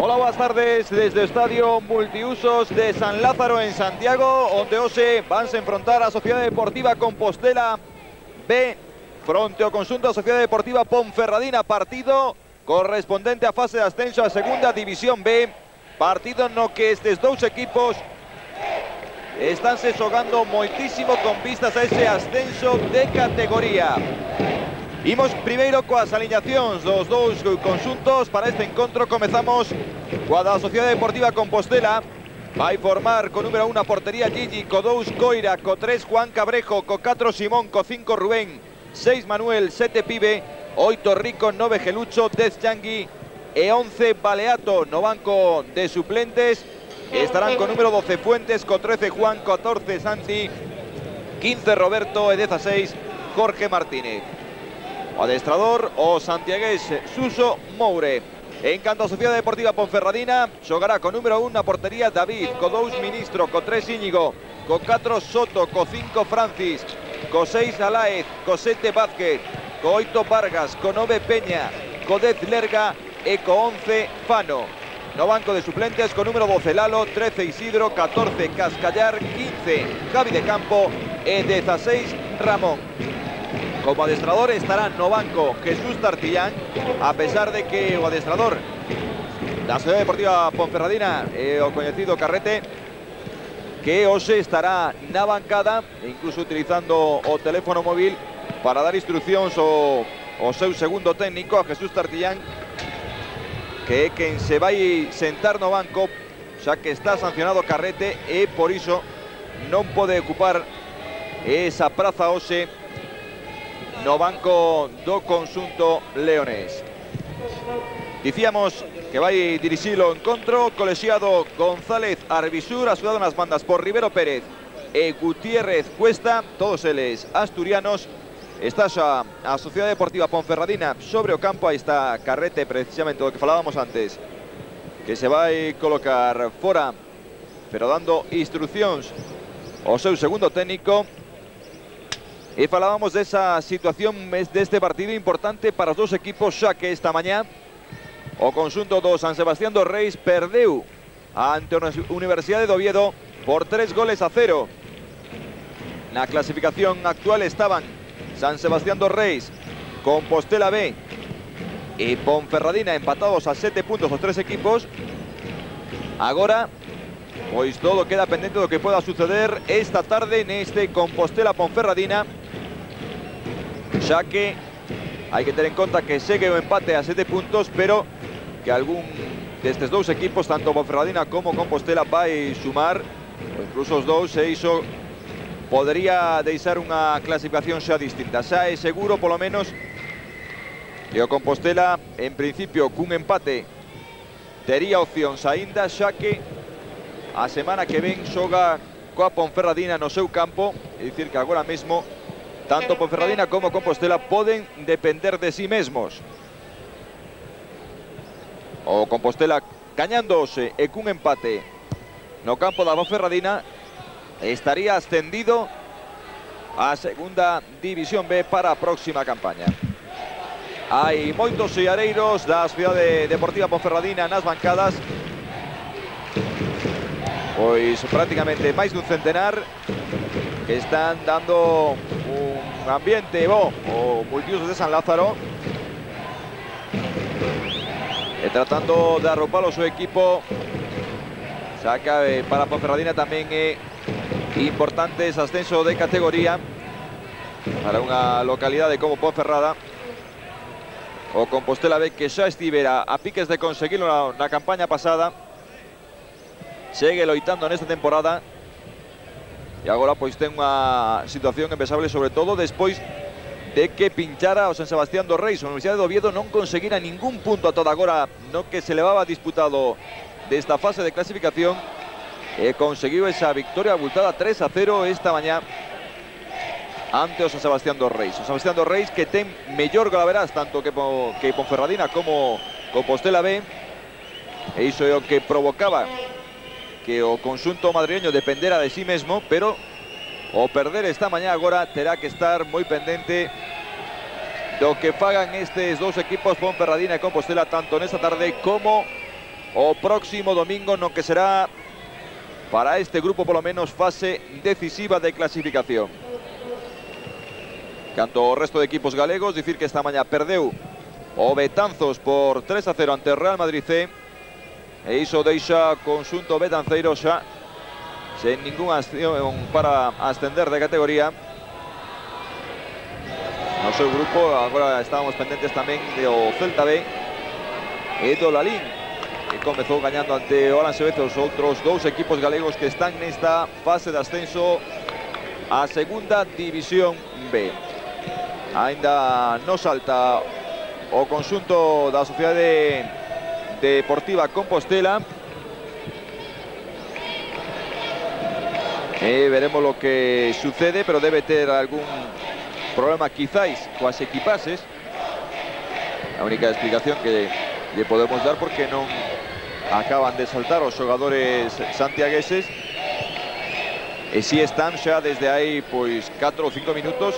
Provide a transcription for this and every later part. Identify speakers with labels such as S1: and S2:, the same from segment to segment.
S1: Hola, buenas tardes. Desde Estadio Multiusos de San Lázaro en Santiago, donde Ose van a enfrentar a Sociedad Deportiva Compostela B, fronte o conjunto a Sociedad Deportiva Ponferradina, partido correspondiente a fase de ascenso a Segunda División B, partido no que estos dos equipos están se jugando muchísimo con vistas a ese ascenso de categoría. Imos primeiro coas alineacións dos dous conxuntos. Para este encontro comezamos coa da Sociedade Deportiva Compostela. Vai formar co número 1 a portería Gigi, co 2 Coira, co 3 Juan Cabrejo, co 4 Simón, co 5 Rubén, 6 Manuel, 7 Pibe, 8 Rico, 9 Gelucho, 10 Changui e 11 Baleato no banco de suplentes. Estarán con número 12 Fuentes, co 13 Juan, 14 Santi, 15 Roberto e 16 Jorge Martínez. Adestrador o santiagués Suso Moure. En canto a Sociedade Deportiva Ponferradina, xogará co número 1 na portería David, co 2 Ministro, co 3 Íñigo, co 4 Soto, co 5 Francis, co 6 Alaez, co 7 Vázquez, co 8 Vargas, co 9 Peña, co 10 Lerga e co 11 Fano. No banco de suplentes con número 12 Lalo, 13 Isidro, 14 Cascallar, 15 Javi de Campo e 16 Ramón. Como adestrador estará no banco Jesús Tartillán, a pesar de que o adestrador la Sociedad Deportiva Ponferradina eh, o conocido Carrete que hoxe estará na bancada e incluso utilizando o teléfono móvil para dar instruccións ao, ao seu segundo técnico, a Jesús Tartillán, que é quen se vai sentar no banco, xa que está sancionado Carrete e por iso non pode ocupar esa praza hoxe no banco do consunto leonés. Dicíamos que vai dirixir o encontro colexiado González Arbisur, asudado nas bandas por Rivero Pérez e Gutiérrez Cuesta, todos eles asturianos. Está a Sociedade Deportiva Ponferradina sobre o campo, aí está Carrete, precisamente do que falábamos antes, que se vai colocar fora, pero dando instruccións ao seu segundo técnico, E falábamos desa situación deste partido importante para os dos equipos, xa que esta mañá o conxunto do San Sebastián dos Reis perdeu ante a Universidade de Oviedo por tres goles a cero. Na clasificación actual estaban San Sebastián dos Reis, Compostela B e Ponferradina empatados a sete puntos os tres equipos. Agora, pois todo queda pendente do que pueda suceder esta tarde neste Compostela Ponferradina xa que hai que ter en conta que segue o empate a sete puntos, pero que algún destes dous equipos, tanto Bonferradina como Compostela, vai sumar, ou incluso os dous, e iso podría deixar unha clasificación xa distinta. Xa é seguro, polo menos, que o Compostela, en principio, cun empate, tería opcións aínda, xa que a semana que ven xoga coa Ponferradina no seu campo, é dicir que agora mesmo tanto Ponferradina como Compostela poden depender de si sí mesmos. O Compostela gañándose e cun empate no campo da Ponferradina estaría ascendido a segunda división B para a próxima campaña. Hai moitos seareiros da Cidade Deportiva Ponferradina nas bancadas Pois prácticamente máis dun centenar que están dando un ambiente bo o multiusos de San Lázaro. E tratando de arropar o seu equipo saca eh, para Ponferradina tamén é importante ese ascenso de categoría para unha localidade como Ponferrada. O Compostela B que xa estivera a piques de conseguirlo na, na campaña pasada segue loitando nesta temporada E agora pois ten unha situación empezable sobre todo despois de que pinchara o San Sebastián dos Reis. A de Oviedo non conseguira ningún punto a toda agora no que se levaba disputado desta fase de clasificación e conseguiu esa victoria abultada 3 a 0 esta mañá ante San Sebastián dos Reis. San Sebastián dos que ten mellor golaveraz tanto que, que Ponferradina como Compostela B e iso é o que provocaba que o conxunto madrileño dependera de sí mesmo, pero o perder esta mañá agora terá que estar moi pendente do que fagan estes dous equipos Ponferradina e Compostela tanto nesta tarde como o próximo domingo no que será para este grupo polo menos fase decisiva de clasificación. Canto resto de equipos galegos, dicir que esta mañá perdeu o Betanzos por 3 a 0 ante Real Madrid C e iso deixa consunto betanceiro xa sen ninguna acción para ascender de categoría no seu grupo. Agora estábamos pendentes de o Celta B e do Lalín que comezou gañando ante o Alanxevez os outros dous equipos galegos que están nesta fase de ascenso a segunda división B. Ainda non salta o consunto da Sociedade Deportiva Compostela. E veremos lo que sucede, pero debe ter algún problema quizáis coas equipases a única explicación que lle podemos dar porque non acaban de saltar os xogadores santiagueses. E si están xa desde aí pois 4 ou 5 minutos.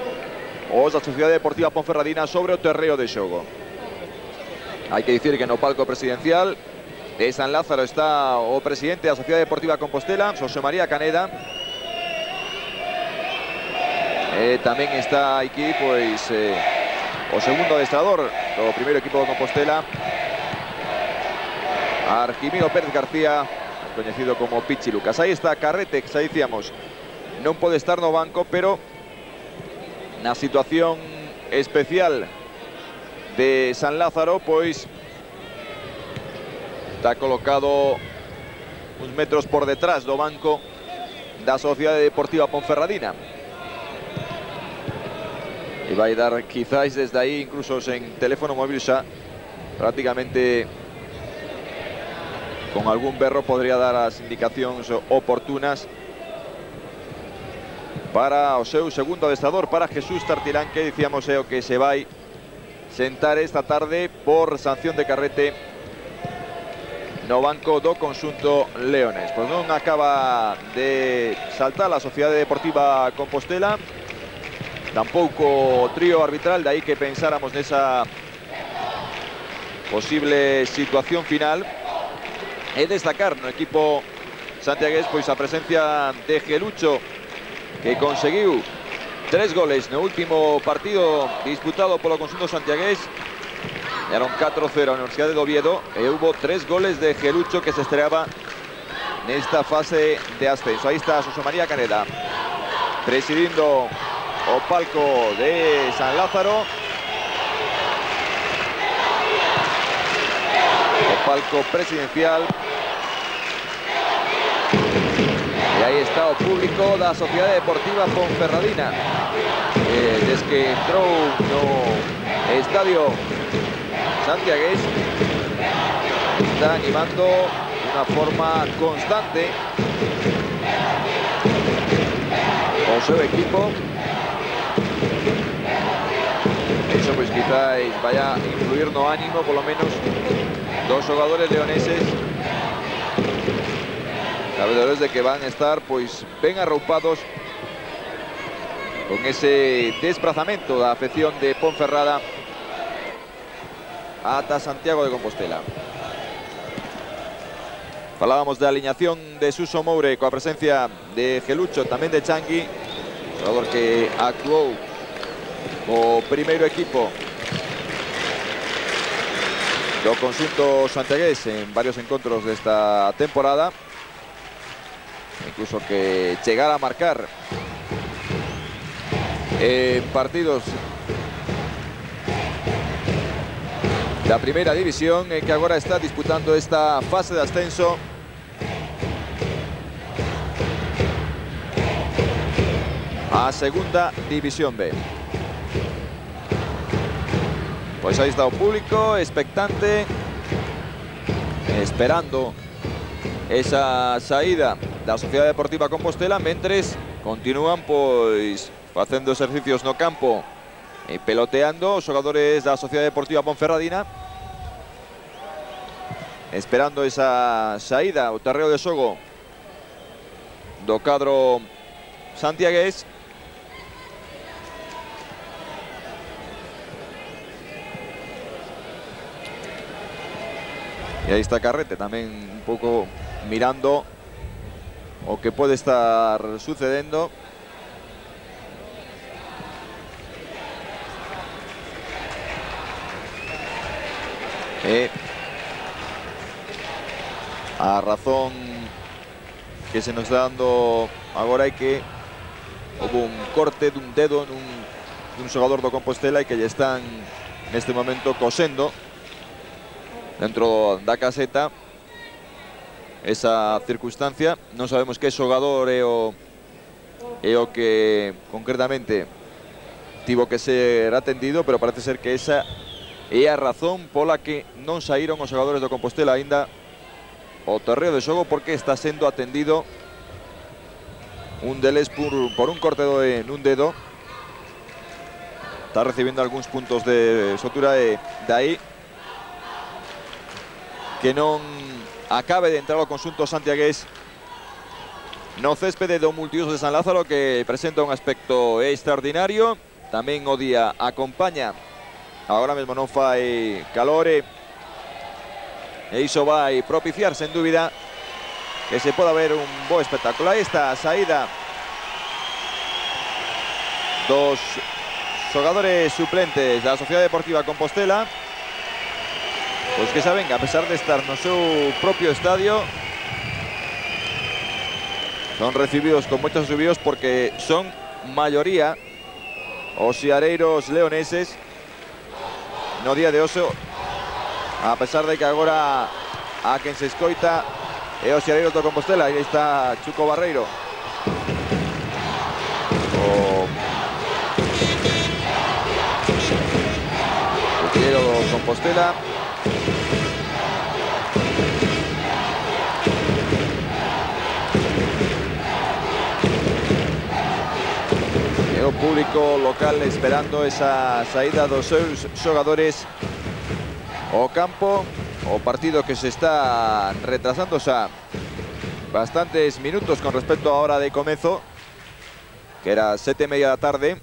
S1: Os da Sociedade Deportiva Ponferradina sobre o terreo de xogo hai que dicir que no palco presidencial de San Lázaro está o presidente da Sociedade Deportiva Compostela, José María Caneda, Eh, tamén está aquí pois eh, o segundo adestrador do primeiro equipo de Compostela. Arquimino Pérez García coñecido como Pichi Lucas. Aí está Carrete, que xa dicíamos non pode estar no banco pero na situación especial de San Lázaro pois está colocado uns metros por detrás do banco da Sociedade Deportiva Ponferradina. Y va a dar quizás desde ahí, incluso en teléfono móvil ya, prácticamente con algún berro podría dar las indicaciones oportunas para o segundo adestrador, para Jesús Tartilán, que decíamos eh, que se va a sentar esta tarde por sanción de carrete no banco do consunto Leones. Pues non acaba de saltar la Sociedade Deportiva Compostela, tampouco trío arbitral, de aí que pensáramos nesa posible situación final e destacar no equipo santiagués pois a presencia de Gelucho que conseguiu tres goles no último partido disputado polo conjunto santiagués eran 4-0 a Universidade de Oviedo e hubo tres goles de Gelucho que se estreaba nesta fase de ascenso. Aí está José María Caneda presidindo o palco de San Lázaro. O palco presidencial. E aí está o público da Sociedade Deportiva Ponferradina. Eh, desde que entrou no estadio santiagués está animando de una forma constante. O seu equipo. Eso pues quizás vaya a influir no ánimo, por lo menos dos jugadores leoneses. Sabedores de que van a estar pues bien arroupados con ese desplazamiento la afección de Ponferrada hasta Santiago de Compostela. Falábamos de alineación de Suso Moure con la presencia de Gelucho, también de Changui, jugador que actuó o primeiro equipo do conjunto santiagués en varios encontros desta temporada incluso que chegara a marcar en partidos. Da primeira división e que agora está disputando esta fase de ascenso. A segunda división B. Pues ahí está público, expectante, esperando esa saída la Sociedad Deportiva Compostela, mientras continúan pues Haciendo ejercicios no campo. Y peloteando os de la Sociedad Deportiva Ponferradina. Esperando esa saída o terreo de Sogo. Do cadro santiagués. E aí está Carrete también un poco mirando o que puede estar sucediendo. Eh, a razón que se nos está dando agora é que houve un corte dun dedo nun, dun xogador do Compostela e que lle están neste momento cosendo dentro da caseta esa circunstancia. Non sabemos que xogador é o, é o que concretamente tivo que ser atendido, pero parece ser que esa é a razón pola que non saíron os xogadores do Compostela aínda o terreo de xogo porque está sendo atendido un deles por, por un corte en un dedo. Está recibiendo algúns puntos de sotura e dai que non acabe de entrar o consunto santiagués no céspede do multiuso de San Lázaro que presenta un aspecto extraordinario. Tamén o día acompaña Ahora mesmo non fai calor e, iso vai propiciar, sen dúbida, que se poda ver un bo espectáculo. Aí está a saída dos xogadores suplentes da Sociedade Deportiva Compostela. Pois que saben que a pesar de estar no seu propio estadio, son recibidos con moitos subidos porque son maioría os xiareiros leoneses no día de oso. A pesar de que agora a quen se escoita é o Xareiros Compostela aí está Chuco Barreiro. O Compostela público local esperando esa saída dos seus xogadores ao campo o partido que se está retrasando xa bastantes minutos con respecto a hora de comezo que era sete e media da tarde.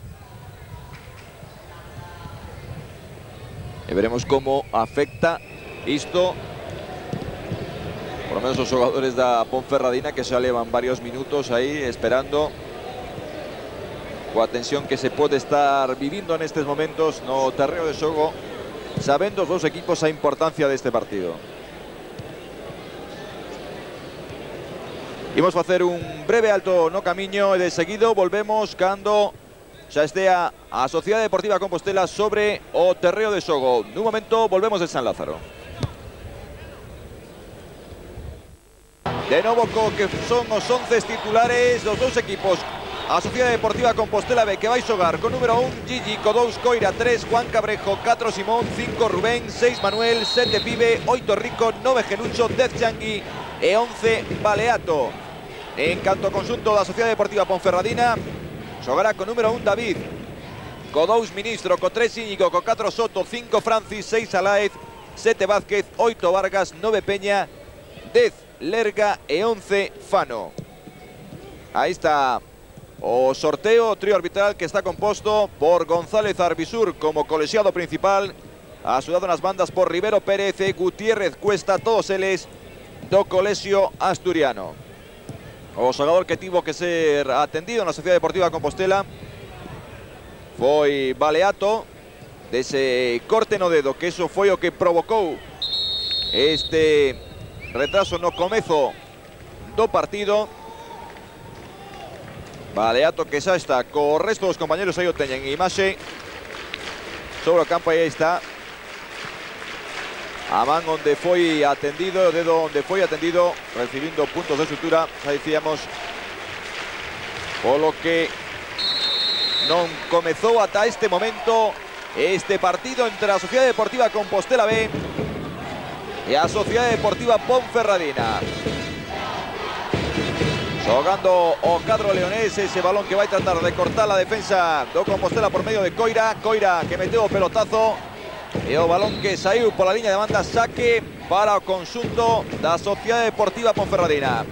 S1: E veremos como afecta isto por lo menos os xogadores da Ponferradina que xa levan varios minutos aí esperando coa tensión que se pode estar vivindo nestes momentos no terreo de xogo sabendo os dous equipos a importancia deste partido Imos facer un breve alto no camiño e de seguido volvemos cando xa estea a Sociedade Deportiva Compostela sobre o terreo de xogo. Nun momento volvemos de San Lázaro. De novo que son os 11 titulares dos dous equipos a Sociedade Deportiva Compostela B que vai xogar con número 1 Gigi, co 2 Coira, 3 Juan Cabrejo, 4 Simón, 5 Rubén, 6 Manuel, 7 Pibe, 8 Rico, 9 Genucho, 10 Changui e 11 Baleato. En canto consunto da Sociedade Deportiva Ponferradina, xogará con número 1 David, co 2 Ministro, co 3 Íñigo, co 4 Soto, 5 Francis, 6 Alaez, 7 Vázquez, 8 Vargas, 9 Peña, 10 Lerga e 11 Fano. Aí está o sorteo, trío arbitral que está composto por González Arbisur como colegiado principal, ayudado nas bandas por Rivero Pérez e Gutiérrez Cuesta, todos eles do colexio asturiano. O xogador que tivo que ser atendido na Sociedade Deportiva Compostela foi Baleato, dese corte no dedo, que eso foi o que provocou este retraso no comezo do partido. Baleato que xa está. Co resto dos compañeros aí o teñen imaxe sobre o campo aí está. A man onde foi atendido dedo onde foi atendido recibindo puntos de sutura xa dicíamos polo que non comezou ata este momento este partido entre a Sociedade Deportiva Compostela B e a Sociedade Deportiva Ponferradina Jogando o cadro leonés ese balón que va a tratar de cortar la defensa do Compostela por medio de Coira. Coira que meteu o pelotazo. E o balón que saiu por la línea de banda saque para consunto da Sociedade Deportiva Ponferradina.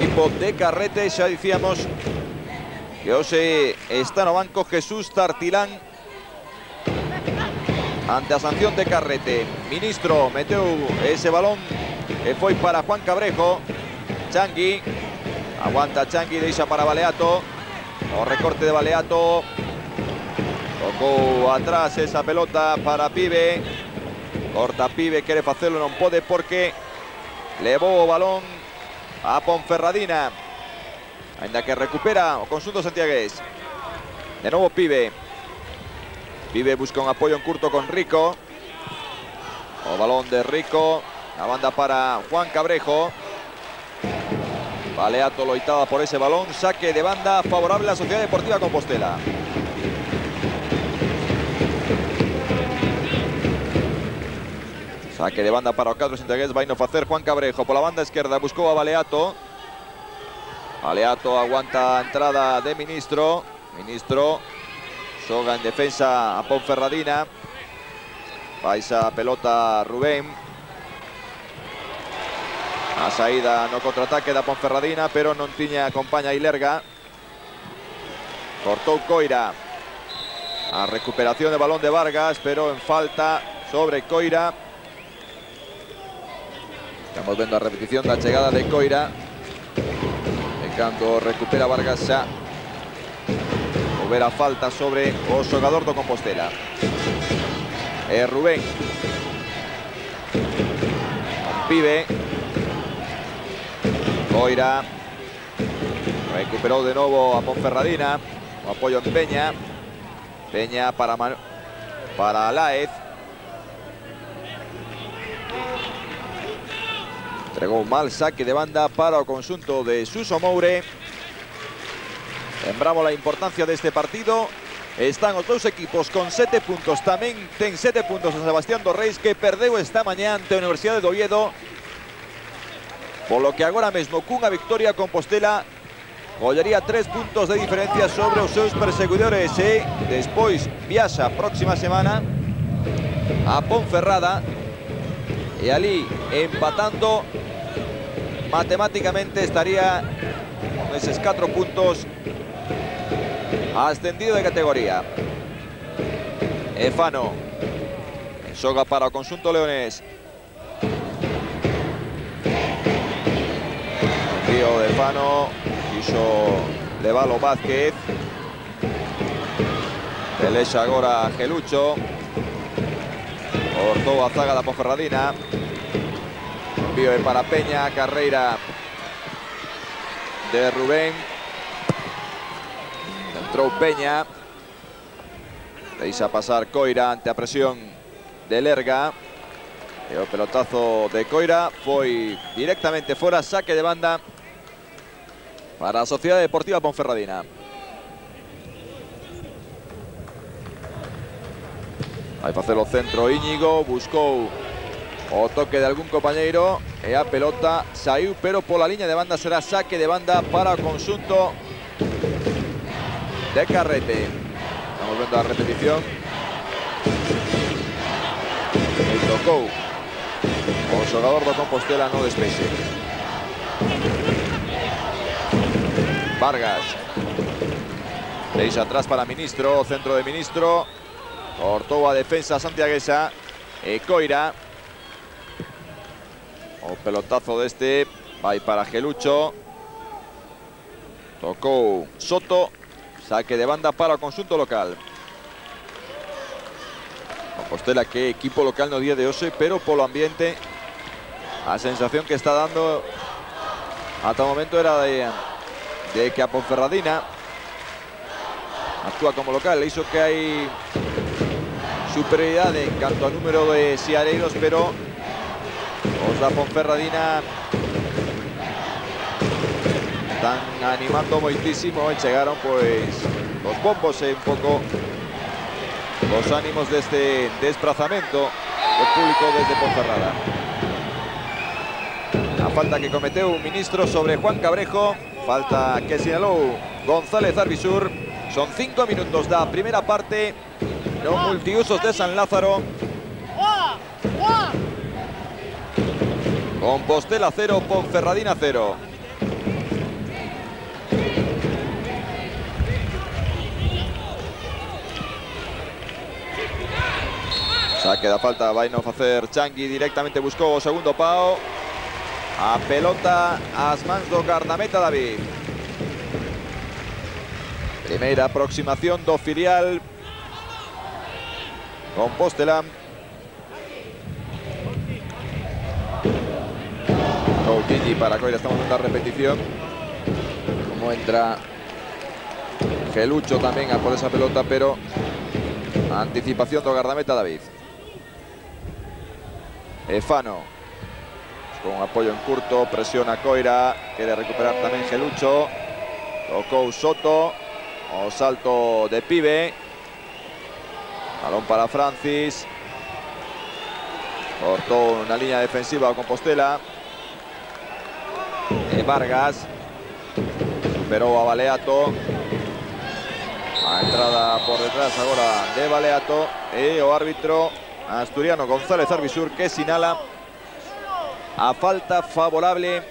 S1: Equipo de Carrete, xa dicíamos que hoxe está no banco Jesús Tartilán ante a sanción de Carrete. Ministro meteu ese balón que foi para Juan Cabrejo. Changui, aguanta Changui, deixa para Baleato. O recorte de Baleato. Tocou atrás esa pelota para Pibe. Corta Pibe, quere facelo, non pode porque levou o balón a Ponferradina. Ainda que recupera o conjunto santiagués. De novo Pibe. Pibe busca un apoyo en curto con Rico. O balón de Rico. La banda para Juan Cabrejo. Baleato loitada por ese balón. Saque de banda favorable a la Sociedad Deportiva Compostela. Saque de banda para o cadro Santiagués. Vai no facer Juan Cabrejo. Por la banda izquierda buscou a Baleato. Baleato aguanta a entrada de Ministro. Ministro Soga en defensa a Ponferradina. Vai esa pelota Rubén. A saída no contraataque da Ponferradina, pero non tiña acompaña Ilerga. Cortou Coira. A recuperación de balón de Vargas, pero en falta sobre Coira. Estamos vendo a repetición da chegada de Coira. E cando recupera Vargas xa Houbera falta sobre o xogador do Compostela. E Rubén. Pibe. Coira. Recuperou de novo a Ponferradina. O apoyo en Peña. Peña para, Manu para. Entregou un mal saque de banda para o consunto de Suso Moure. Lembramos la importancia deste partido. Están os dous equipos con sete puntos. Tamén ten sete puntos a Sebastián Dorreis que perdeu esta mañá ante a Universidade de Oviedo. Polo que agora mesmo cunha victoria Compostela collería tres puntos de diferencia sobre os seus perseguidores e despois viaxa próxima semana a Ponferrada e ali empatando matemáticamente estaría con eses 4 puntos ascendido de categoría. Efano. Xoga para consunto leonés. Río de Fano. Quixo levalo Vázquez. Pelexa agora Gelucho. Cortou a zaga da Ponferradina. Envío para Peña, carreira de Rubén. Entrou Peña. Deixa pasar Coira ante a presión de Lerga. E o pelotazo de Coira foi directamente fora, saque de banda para a Sociedade Deportiva Ponferradina. Vai facer o centro Íñigo, buscou o toque de algún compañeiro e a pelota saiu, pero pola liña de banda será saque de banda para consunto de Carrete. Estamos vendo a repetición. Tocou o xogador do Compostela no despexe. Vargas. Deixa atrás para Ministro, centro de Ministro. Cortou a defensa santiaguesa. E Coira o pelotazo deste vai para Gelucho. Tocou Soto. Saque de banda para o consunto local. Compostela que equipo local no día de hoxe, pero polo ambiente a sensación que está dando ata o momento era de, que a Ponferradina actúa como local. Iso que hai superioridade en canto ao número de siareiros, pero os Ponferradina están animando moitísimo e chegaron pois os bombos e un pouco os ánimos deste desplazamento do público desde Ponferrada. A falta que cometeu un ministro sobre Juan Cabrejo, falta que sinalou González Arbisur. Son cinco minutos da primeira parte no multiusos de San Lázaro. Compostela 0, Ponferradina 0. Saque da falta, vai non facer Changui, directamente buscou o segundo pao. A pelota ás mans do guardameta David. Primeira aproximación do filial Compostela. Gigi para Coira, estamos en la repetición. Como entra Gelucho tamén a por esa pelota, pero anticipación do guardameta David. Efano con apoyo en curto, presiona Coira, quiere recuperar tamén Gelucho. Tocou Soto, o salto de Pibe. Balón para Francis. Cortó una línea defensiva a Compostela. E Vargas. Superou a Baleato. A entrada por detrás agora de Baleato. E o árbitro asturiano González Arbisur que sinala a falta favorable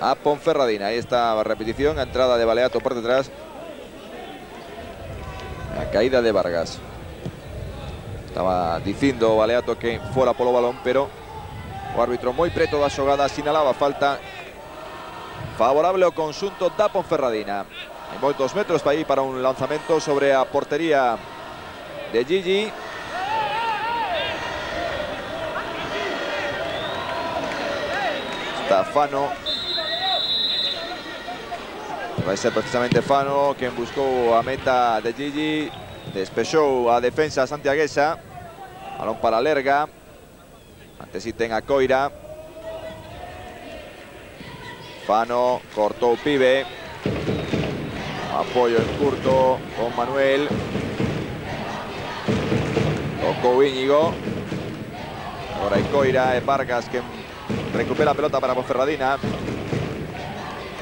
S1: a Ponferradina. Ahí está repetición, entrada de Baleato por detrás. La caída de Vargas. Estaba diciendo Baleato que fuera polo balón, pero o árbitro muy preto da xogada sinalaba falta favorable ao consunto da Ponferradina. Hay moitos metros para ir para un lanzamiento sobre a portería de Gigi. Está Fano. Vai ser precisamente Fano quen buscou a meta de Gigi. Despexou a defensa santiaguesa. Balón para Lerga. Antes si ten a Coira. Fano cortou Pibe. Apoio en curto con Manuel. Tocou Íñigo. Agora hai Coira e Vargas que recupera a pelota para Ponferradina.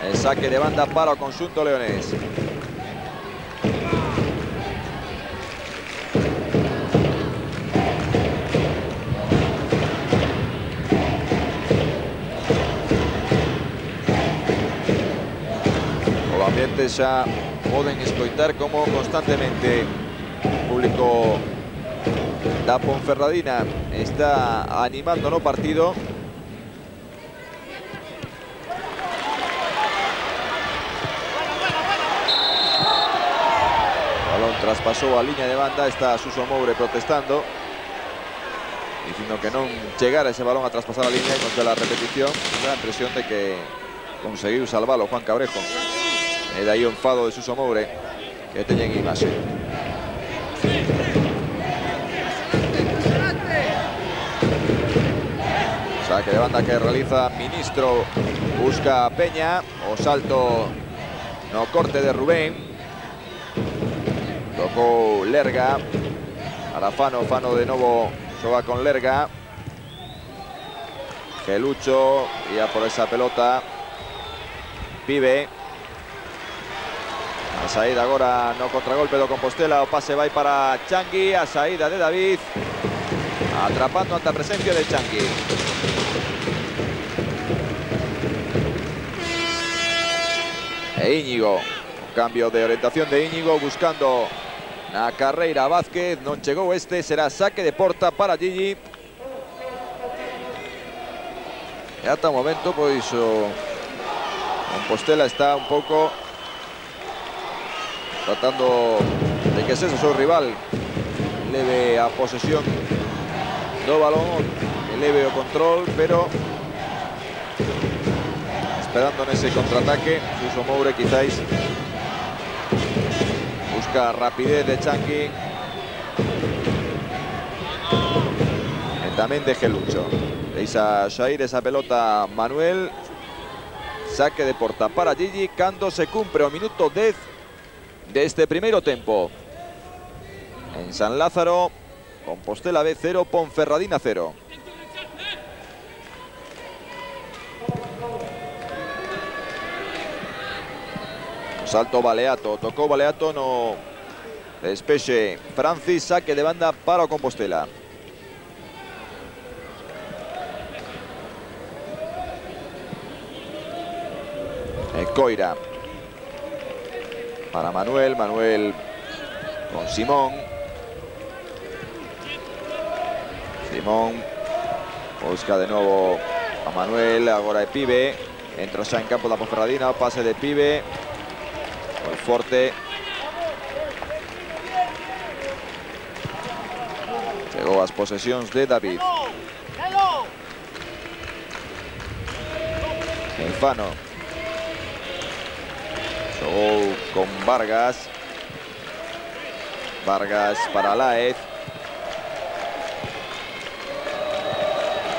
S1: El saque de banda para o conjunto leonés. Os ambientes xa poden escoitar como constantemente público da Ponferradina está animando no partido. Traspasou a liña de banda, está Suso Moure protestando dicindo que non chegara ese balón a traspasar a liña e con la repetición. Dá a impresión de que conseguiu salvalo Juan Cabrejo. E o enfado de Suso Moure que teñen imaxe Saque de banda que realiza Ministro busca a Peña o salto no corte de Rubén Tocó Lerga. Para Fano, Fano de nuevo juega con Lerga. Gelucho, ya por esa pelota. Pibe. A saída ahora no contragolpe de Compostela. O pase va para Changui. A saída de David. Atrapando ante presencia de Changui. E Íñigo. Cambio de orientación de Íñigo buscando Na carreira Vázquez non chegou este, será saque de porta para Gigi. E ata o momento, pois, o Compostela está un pouco tratando de que ese seu rival leve a posesión do balón, eleve o control, pero esperando nese contraataque, Suso Moure quizáis busca rapidez de Chanqui. E tamén de Gelucho. Deixa sair esa pelota Manuel. Saque de porta para Gigi cando se cumpre o minuto 10 deste primeiro tempo. En San Lázaro, Compostela B 0, Ponferradina 0. Salto Baleato, tocó Baleato, no despeche Francis, saque de banda para Compostela. Coira. Para Manuel, Manuel con Simón. Simón busca de nuevo a Manuel, ahora de Pibe. Entra xa en campo da Ponferradina, pase de Pibe. Muy forte. Chegou as posesións de David. Infano. Xogou con Vargas. Vargas para Laez.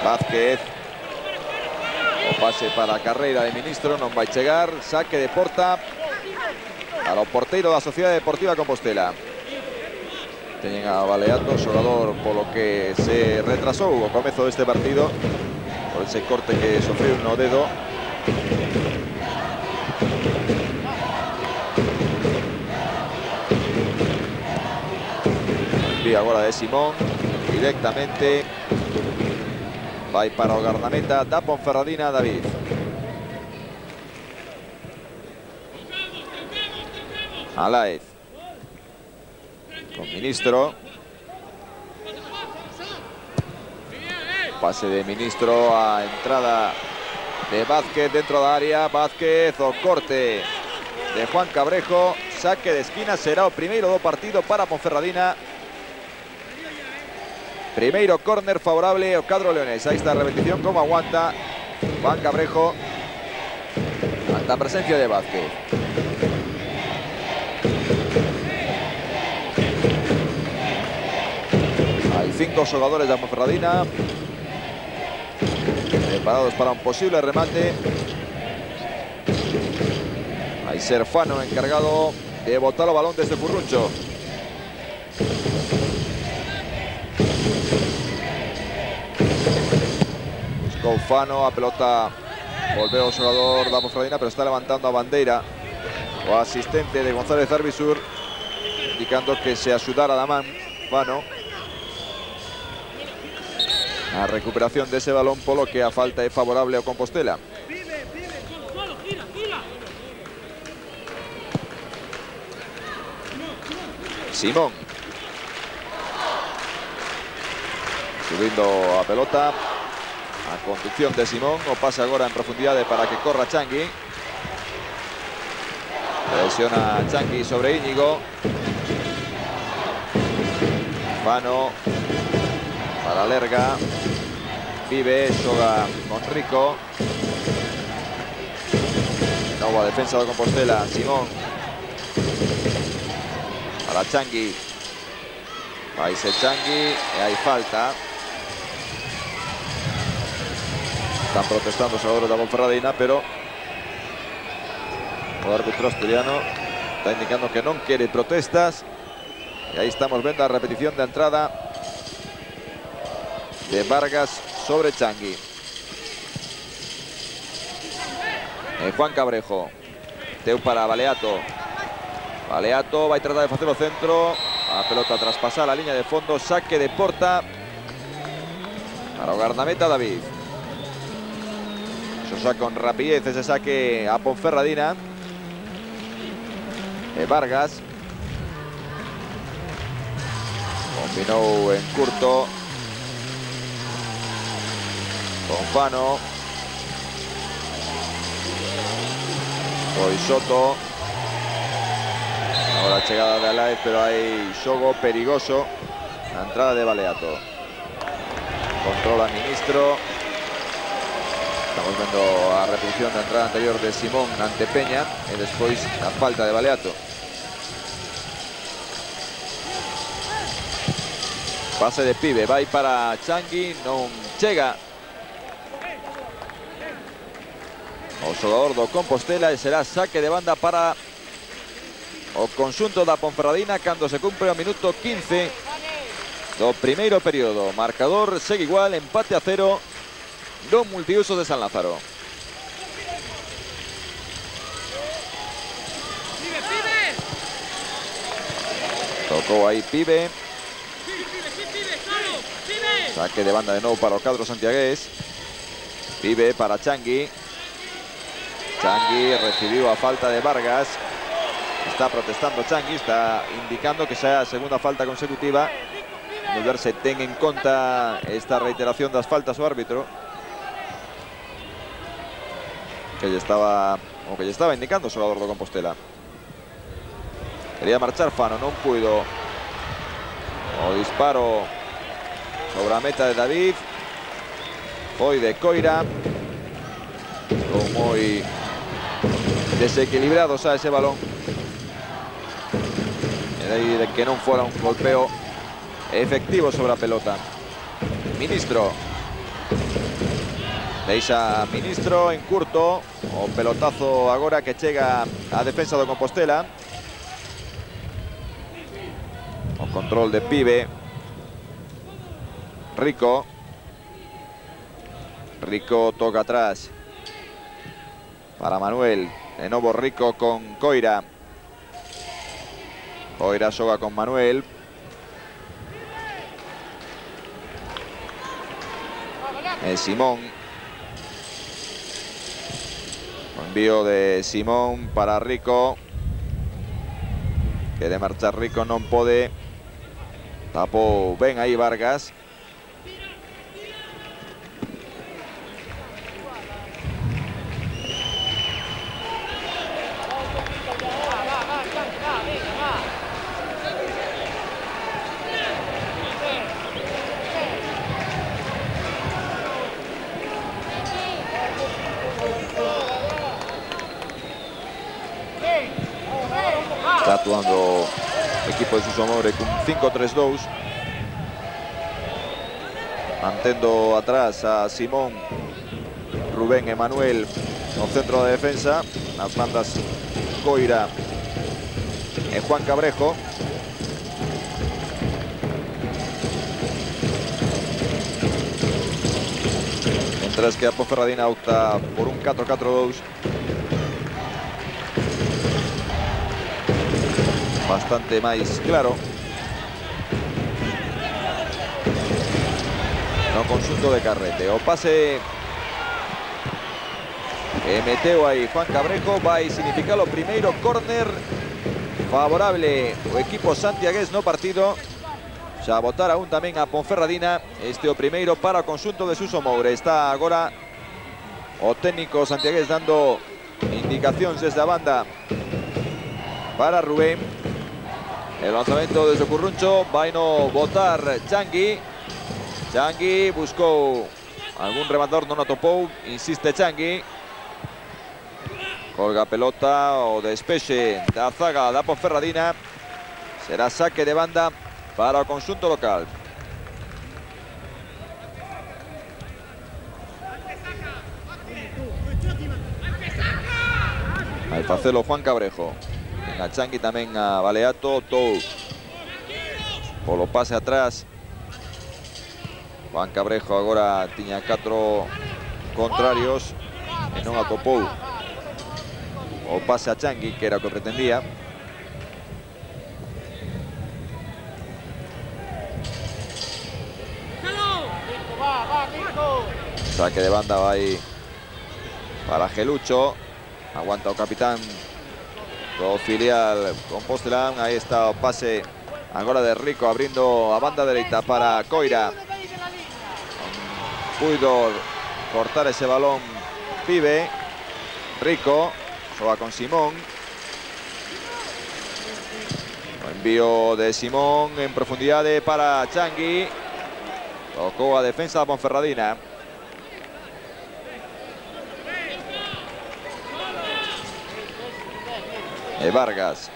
S1: Vázquez. Pase para a carreira de Ministro, non vai chegar. Saque de porta para o porteiro da Sociedade Deportiva Compostela. Teñen a Baleato, xogador polo que se retrasou o comezo deste partido por ese corte que sofriu no dedo. Envía agora de Simón directamente vai para o guardameta da Ponferradina David. Alaez con Ministro. Pase de Ministro a entrada de Vázquez dentro da área. Vázquez o corte de Juan Cabrejo. Saque de esquina será o primeiro do partido para Ponferradina. Primeiro córner favorable ao cadro leonés. Aí está a repetición como aguanta Juan Cabrejo ante presencia de Vázquez. Cinco xogadores da Ponferradina preparados para un posible remate. Hay Serfano encargado de botar o balón desde Curruncho. Fano, a pelota. Volveu o xogador da Ponferradina, pero está levantando a bandeira. O asistente de González Arbisur indicando que se axudara da man Fano a recuperación dese balón polo que a falta é favorable ao Compostela. Simón. Subindo a pelota. A conducción de Simón. O pasa agora en profundidade para que corra Changui presiona Changui sobre Íñigo. Vano para Lerga Vive, xoga con Rico. Nova defensa do Compostela Simón. Para Changui se Changui e hai falta. Están protestando os xogadores da Bonferradina, pero o árbitro asturiano está indicando que non quere protestas. E aí estamos vendo a repetición de entrada de Vargas sobre Changui. E Juan Cabrejo. Teu para Baleato. Baleato vai tratar de facer o centro. A pelota traspasar a liña de fondo. Saque de porta. Para o guardameta David. Sosa con rapidez ese saque a Ponferradina. De Vargas. Combinó en curto. Con Fano. Hoy Soto. Ahora llegada de Alaez, pero hay Sogo perigoso. La entrada de Baleato. Controla Ministro. Estamos vendo a repetición da entrada anterior de Simón ante Peña e despois a falta de Baleato. Pase de pibe, vai para Changui, non chega. O xogador do Compostela e será saque de banda para o conxunto da Ponferradina cando se cumpre o minuto 15 do primeiro período. Marcador segue igual, empate a cero do multiusos de San Lázaro. Tocó ahí Pibe. Saque de banda de nuevo para Ocadro Santiagués. Pibe para Changui. Changui recibió a falta de Vargas. Está protestando Changui, está indicando que sea segunda falta consecutiva. No darse ten en conta esta reiteración das faltas o árbitro que lle estaba o lle estaba indicando o xogador do Compostela. Quería marchar Fano, non puido o disparo sobre a meta de David. Foi de Coira. Con moi desequilibrados a ese balón. De que non fora un golpeo efectivo sobre a pelota. Ministro. Deixa Ministro en curto. O pelotazo agora que chega a defensa do Compostela. O control de Pibe. Rico. Rico toca atrás. Para Manuel de novo Rico con Coira Coira xoga con Manuel Eh, Simón. Envío de Simón para Rico. Quiere marchar Rico, non pode. Tapou ben aí Vargas. Está actuando equipo de Suso Moure cun 5-3-2. Mantendo atrás a Simón, Rubén e Manuel no centro de defensa. Nas bandas Coira e Juan Cabrejo. Mientras que a Ponferradina opta por un 4-4-2. Bastante máis claro. No consunto de Carrete. O pase. Que meteu aí Juan Cabrejo. Vai significar o primeiro córner favorable. O equipo santiagués no partido. Xa botar aún tamén a Ponferradina. Este o primeiro para o consunto de Suso Moure. Está agora o técnico santiagués dando indicacións desde a banda para Rubén El lanzamento de Socurruncho, vai no botar Changui. Changui buscou algún rematador, non atopou, insiste Changui. Colga a pelota, o despexe da zaga da Ponferradina. Será saque de banda para o consunto local. Vai facelo Juan Cabrejo. A Changui tamén a Baleato, Tou polo pase atrás. Juan Cabrejo agora tiña catro contrarios e non atopou o pase a Changui, que era o que pretendía. Saque de banda vai para Gelucho. Aguanta o capitán do filial Compostelán. Aí está pase agora de Rico abrindo a banda dereita para Coira. Puido cortar ese balón Pibe. Rico, xoga con Simón. Envío de Simón en profundidade para Changui. Tocou a defensa Ponferradina. E Vargas.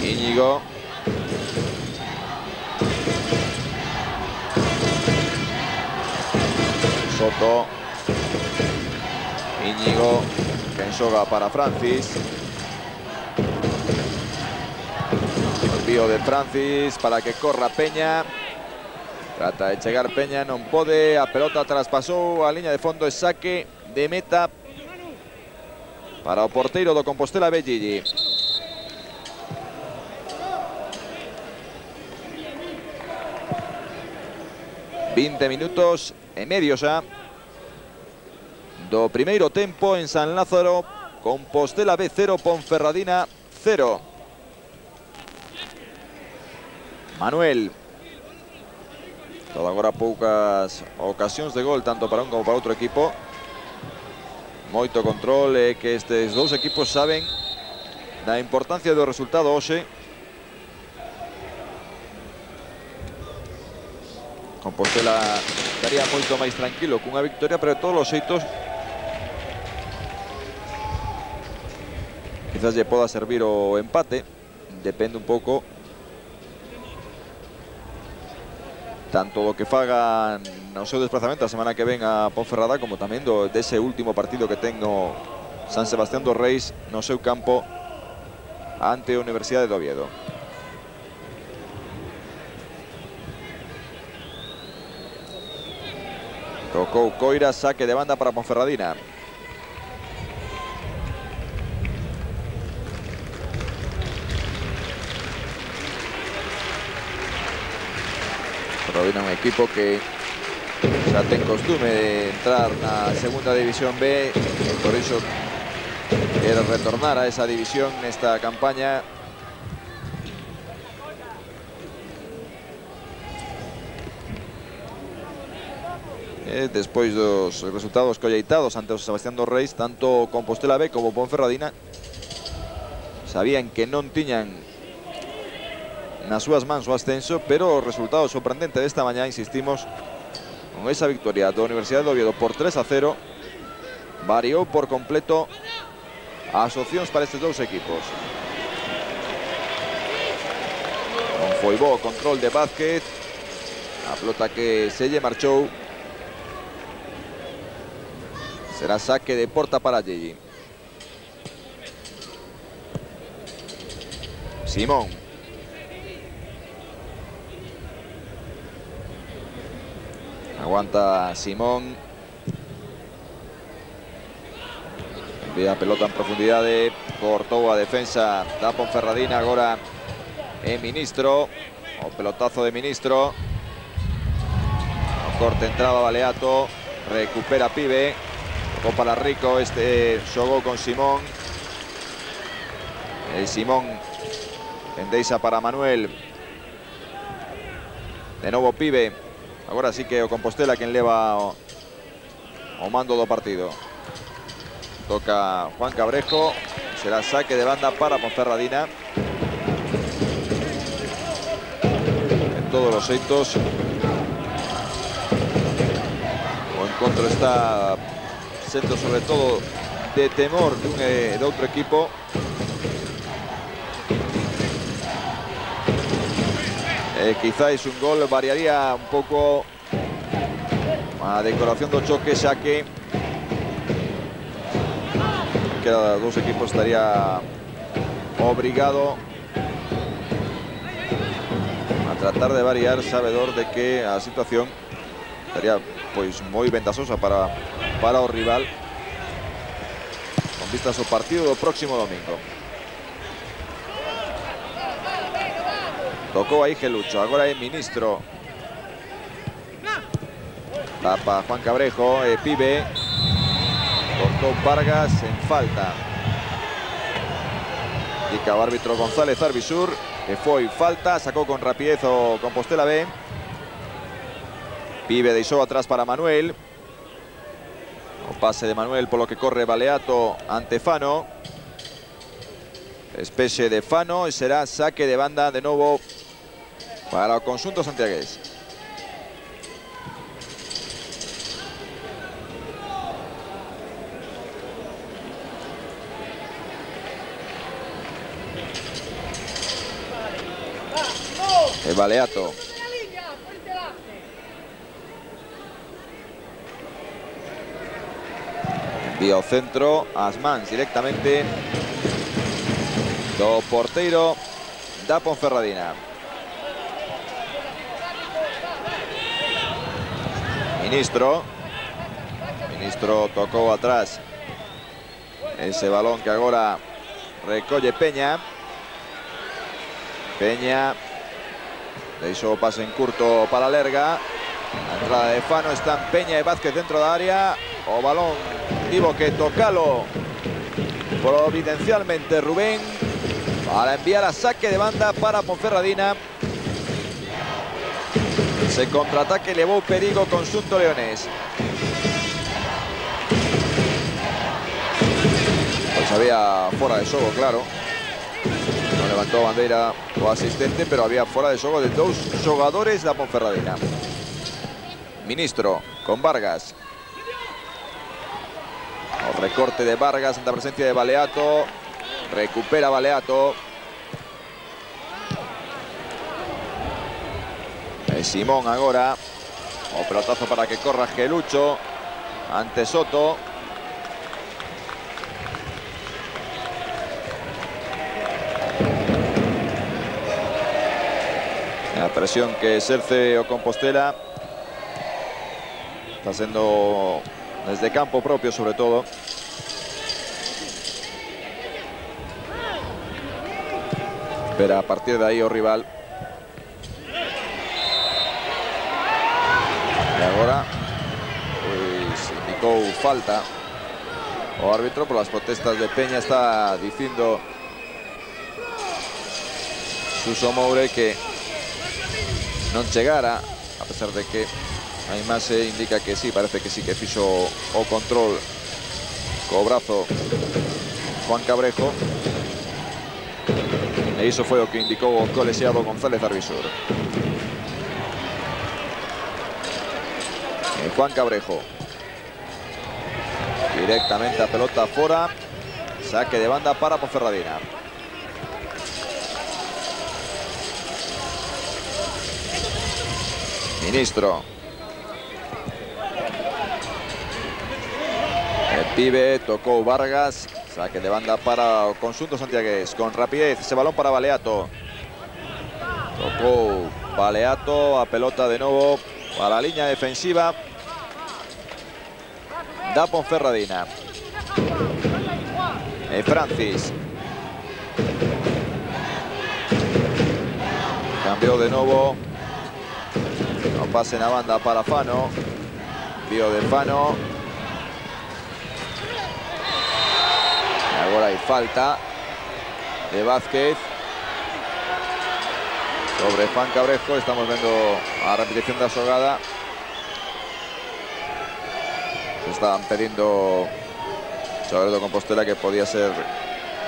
S1: Íñigo. Soto. Íñigo. Que enxoga para Francis. Envío de Francis para que corra Peña. Trata de chegar Peña, non pode. A pelota traspasou a liña de fondo e saque de meta para o porteiro do Compostela Bellilli. Vinte minutos e medio xa do primeiro tempo en San Lázaro Compostela B 0, Ponferradina 0. Manuel. Toda agora poucas ocasións de gol, tanto para un como para outro equipo. Moito control e que estes dous equipos saben da importancia do resultado hoxe. Compostela estaría moito máis tranquilo cunha victoria, pero todos os xeitos quizás lle poda servir o empate, depende un pouco tanto do que fagan no seu desplazamento a semana que ven a Ponferrada como tamén do dese último partido que ten no San Sebastián dos Reis no seu campo ante a Universidade de Oviedo. Tocou Coira, saque de banda para Ponferradina. Rovina un equipo que xa ten costume de entrar na segunda división B. Por iso quere retornar a esa división nesta campaña. E despois dos resultados colleitados ante Sebastián dos tanto Compostela B como Ponferradina sabían que non tiñan nas súas mans o ascenso, pero resultado sorprendente desta mañá, insistimos, con esa victoria da Universidade de Oviedo por 3 a 0, variou por completo as opcións para estes dous equipos. Non foi bo o control de Vázquez, a pelota que se lle marchou. Será saque de porta para Gigi. Simón. Aguanta Simón. Envía pelota en profundidade. Cortou a defensa da Ponferradina. Agora é Ministro. O pelotazo de Ministro. Corte entrada Baleato. Recupera Pibe. Tocou para Rico. Este xogou con Simón. E Simón endeixa para Manuel. De novo Pibe. Agora sí que o Compostela quen leva o, o mando do partido. Toca Juan Cabrejo. Será saque de banda para Ponferradina. En todos os xeitos. O encontro está sendo sobre todo de temor de outro equipo. Eh, quizáis un gol variaría un pouco a decoración do choque, xa que dos equipos estaría obrigado a tratar de variar sabedor de que a situación estaría pois moi ventasosa para, para o rival. Con vistas ao partido do próximo domingo. Tocou aí Gelucho, agora é Ministro. Tapa Juan Cabrejo, e Pibe. Cortó Vargas en falta. Indica árbitro González Arbisur, que foi falta, sacou con rapidez o Compostela B. Pibe deixou atrás para Manuel. Pase de Manuel polo que corre Baleato ante Fano. Espexe de Fano e será saque de banda de novo para o conjunto santiagués. El Baleato. Envía o centro, Asmans directamente do porteiro da Ponferradina. Ministro. Ministro tocou atrás ese balón que agora recolle Peña. Peña deixou o pase en curto para Lerga. A entrada de Fano están Peña e Vázquez dentro da área. O balón tivo que tocalo providencialmente Rubén para enviar a saque de banda para Ponferradina. Ese contraataque levou perigo consunto leonés. Pois había fora de xogo, claro. Non levantou a bandeira o asistente, pero había fora de xogo de dous xogadores da Ponferradina. Ministro con Vargas. Recorte de Vargas ante a presencia de Baleato. Recupera Baleato. Simón agora. O pelotazo para que corra Gelucho. Ante Soto. La presión que exerce o Compostela está siendo desde campo propio sobre todo. Pero a partir de aí o rival. Agora pois, indicou falta. O árbitro por las protestas de Peña está dicindo Suso Moure que non chegara a pesar de que a imaxe indica que sí, parece que sí que fixo o control. Co brazo Juan Cabrejo. E iso foi o que indicou o colexiado González Arbisur Juan Cabrejo directamente a pelota fora saque de banda para Ponferradina Ministro El pibe tocó Vargas. Saque de banda para Consunto Santiagués. Con rapidez ese balón para Baleato. Tocó Baleato a pelota de nuevo para la línea defensiva. Da Ponferradina. E Francis. Cambió de nuevo. No pase en la banda para Fano. Vio de Fano. Agora hai falta de Vázquez sobre Juan Cabrejo. Estamos vendo a repetición da xogada. Estaban pedindo xogador do Compostela que podía ser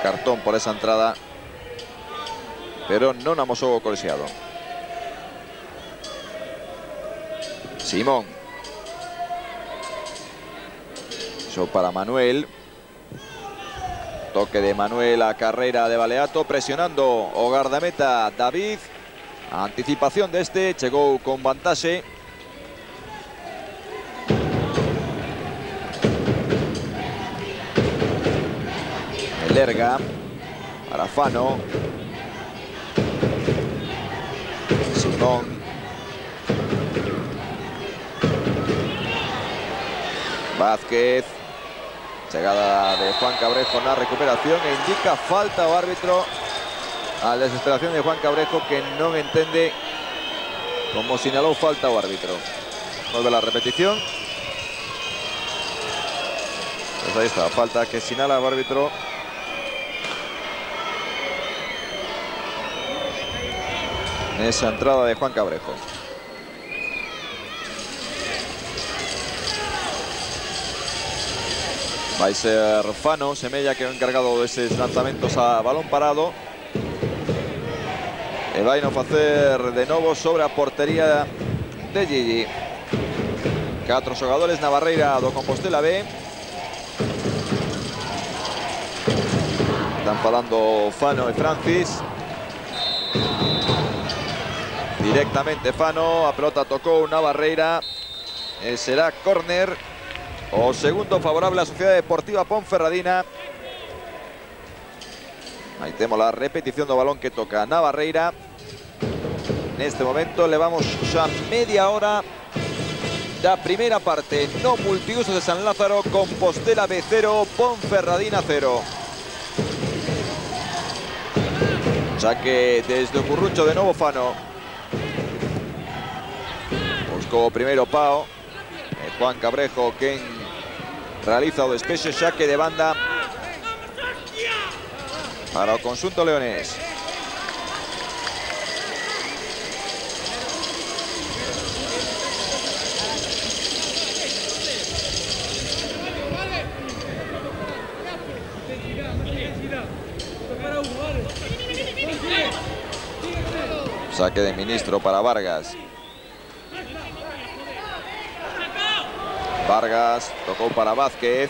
S1: cartón por esa entrada pero non amosou o colexiado. Simón. Eso para Manuel. Toque de Manuel a carrera de Baleato, presionando o guardameta David. Anticipación de este, chegou con vantaxe. El Erga para Fano. Simón. Vázquez. Llegada de Juan Cabrejo na recuperación e indica falta o árbitro a desesperación de Juan Cabrejo que non entende como sinalou falta o árbitro. Volve la repetición. Pues ahí está, falta que sinala o árbitro. Esa entrada de Juan Cabrejo. Vai ser Fano, Semella que o encargado deses lanzamentos a balón parado. E vai non facer de novo sobre a portería de Gigi. Catro xogadores na barreira do Compostela B. Están falando Fano e Francis. Directamente Fano, a pelota tocou na barreira. E será córner. O segundo favorable a Sociedade Deportiva Ponferradina. Aí temos a repetición do balón que toca na barreira. Neste momento levamos xa media hora da primeira parte no multiuso de San Lázaro, Compostela B0, Ponferradina 0. Xa que desde Currucho de novo Fano. Primero Pau. Eh, Juan Cabrejo, quien realiza o despexe, saque de banda para o consunto Leones Saque de ministro para Vargas. Vargas tocó para Vázquez.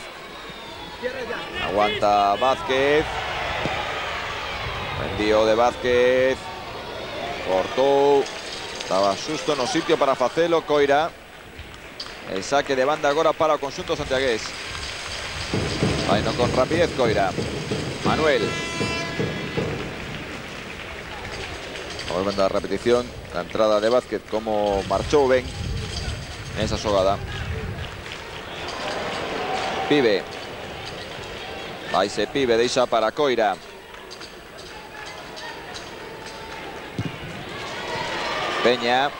S1: Aguanta Vázquez. Envío de Vázquez. Cortó. Estaba susto no sitio para Facelo. Coira. El saque de banda ahora para o conjunto santiagués. no con rapidez Coira. Manuel. Vamos a la repetición. La entrada de Vázquez como marchó Ben en esa jugada. Pibe. Ahí se pibe de Isa para Coira. Peña.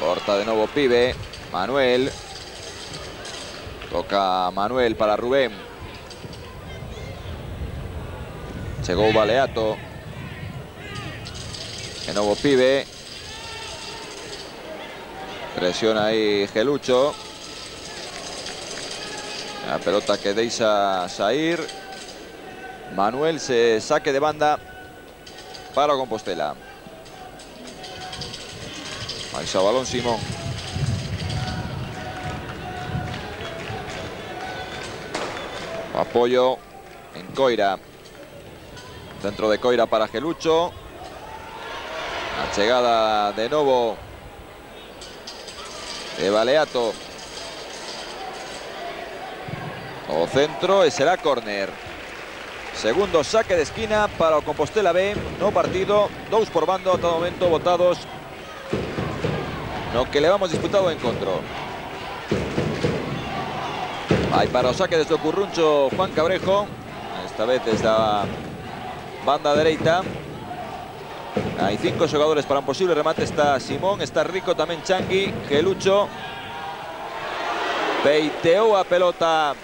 S1: Corta de nuevo Pibe. Manuel. Toca Manuel para Rubén. Llegó Baleato. De nuevo Pibe. Presiona ahí Gelucho. La pelota que deisa Sair. Manuel se saque de banda para Compostela. Ahí balón Simón. Apoyo en Coira. Centro de Coira para Gelucho. La llegada de nuevo de Baleato. O centro y será córner. Segundo saque de esquina para Compostela B. No partido. Dos por bando a todo momento votados. No que le vamos disputado en contra. Hay para o saque desde o Curruncho Juan Cabrejo. Esta vez desde la banda derecha. Hay cinco jugadores para un posible remate. Está Simón, está Rico, también Changui, Gelucho. Peiteó a pelota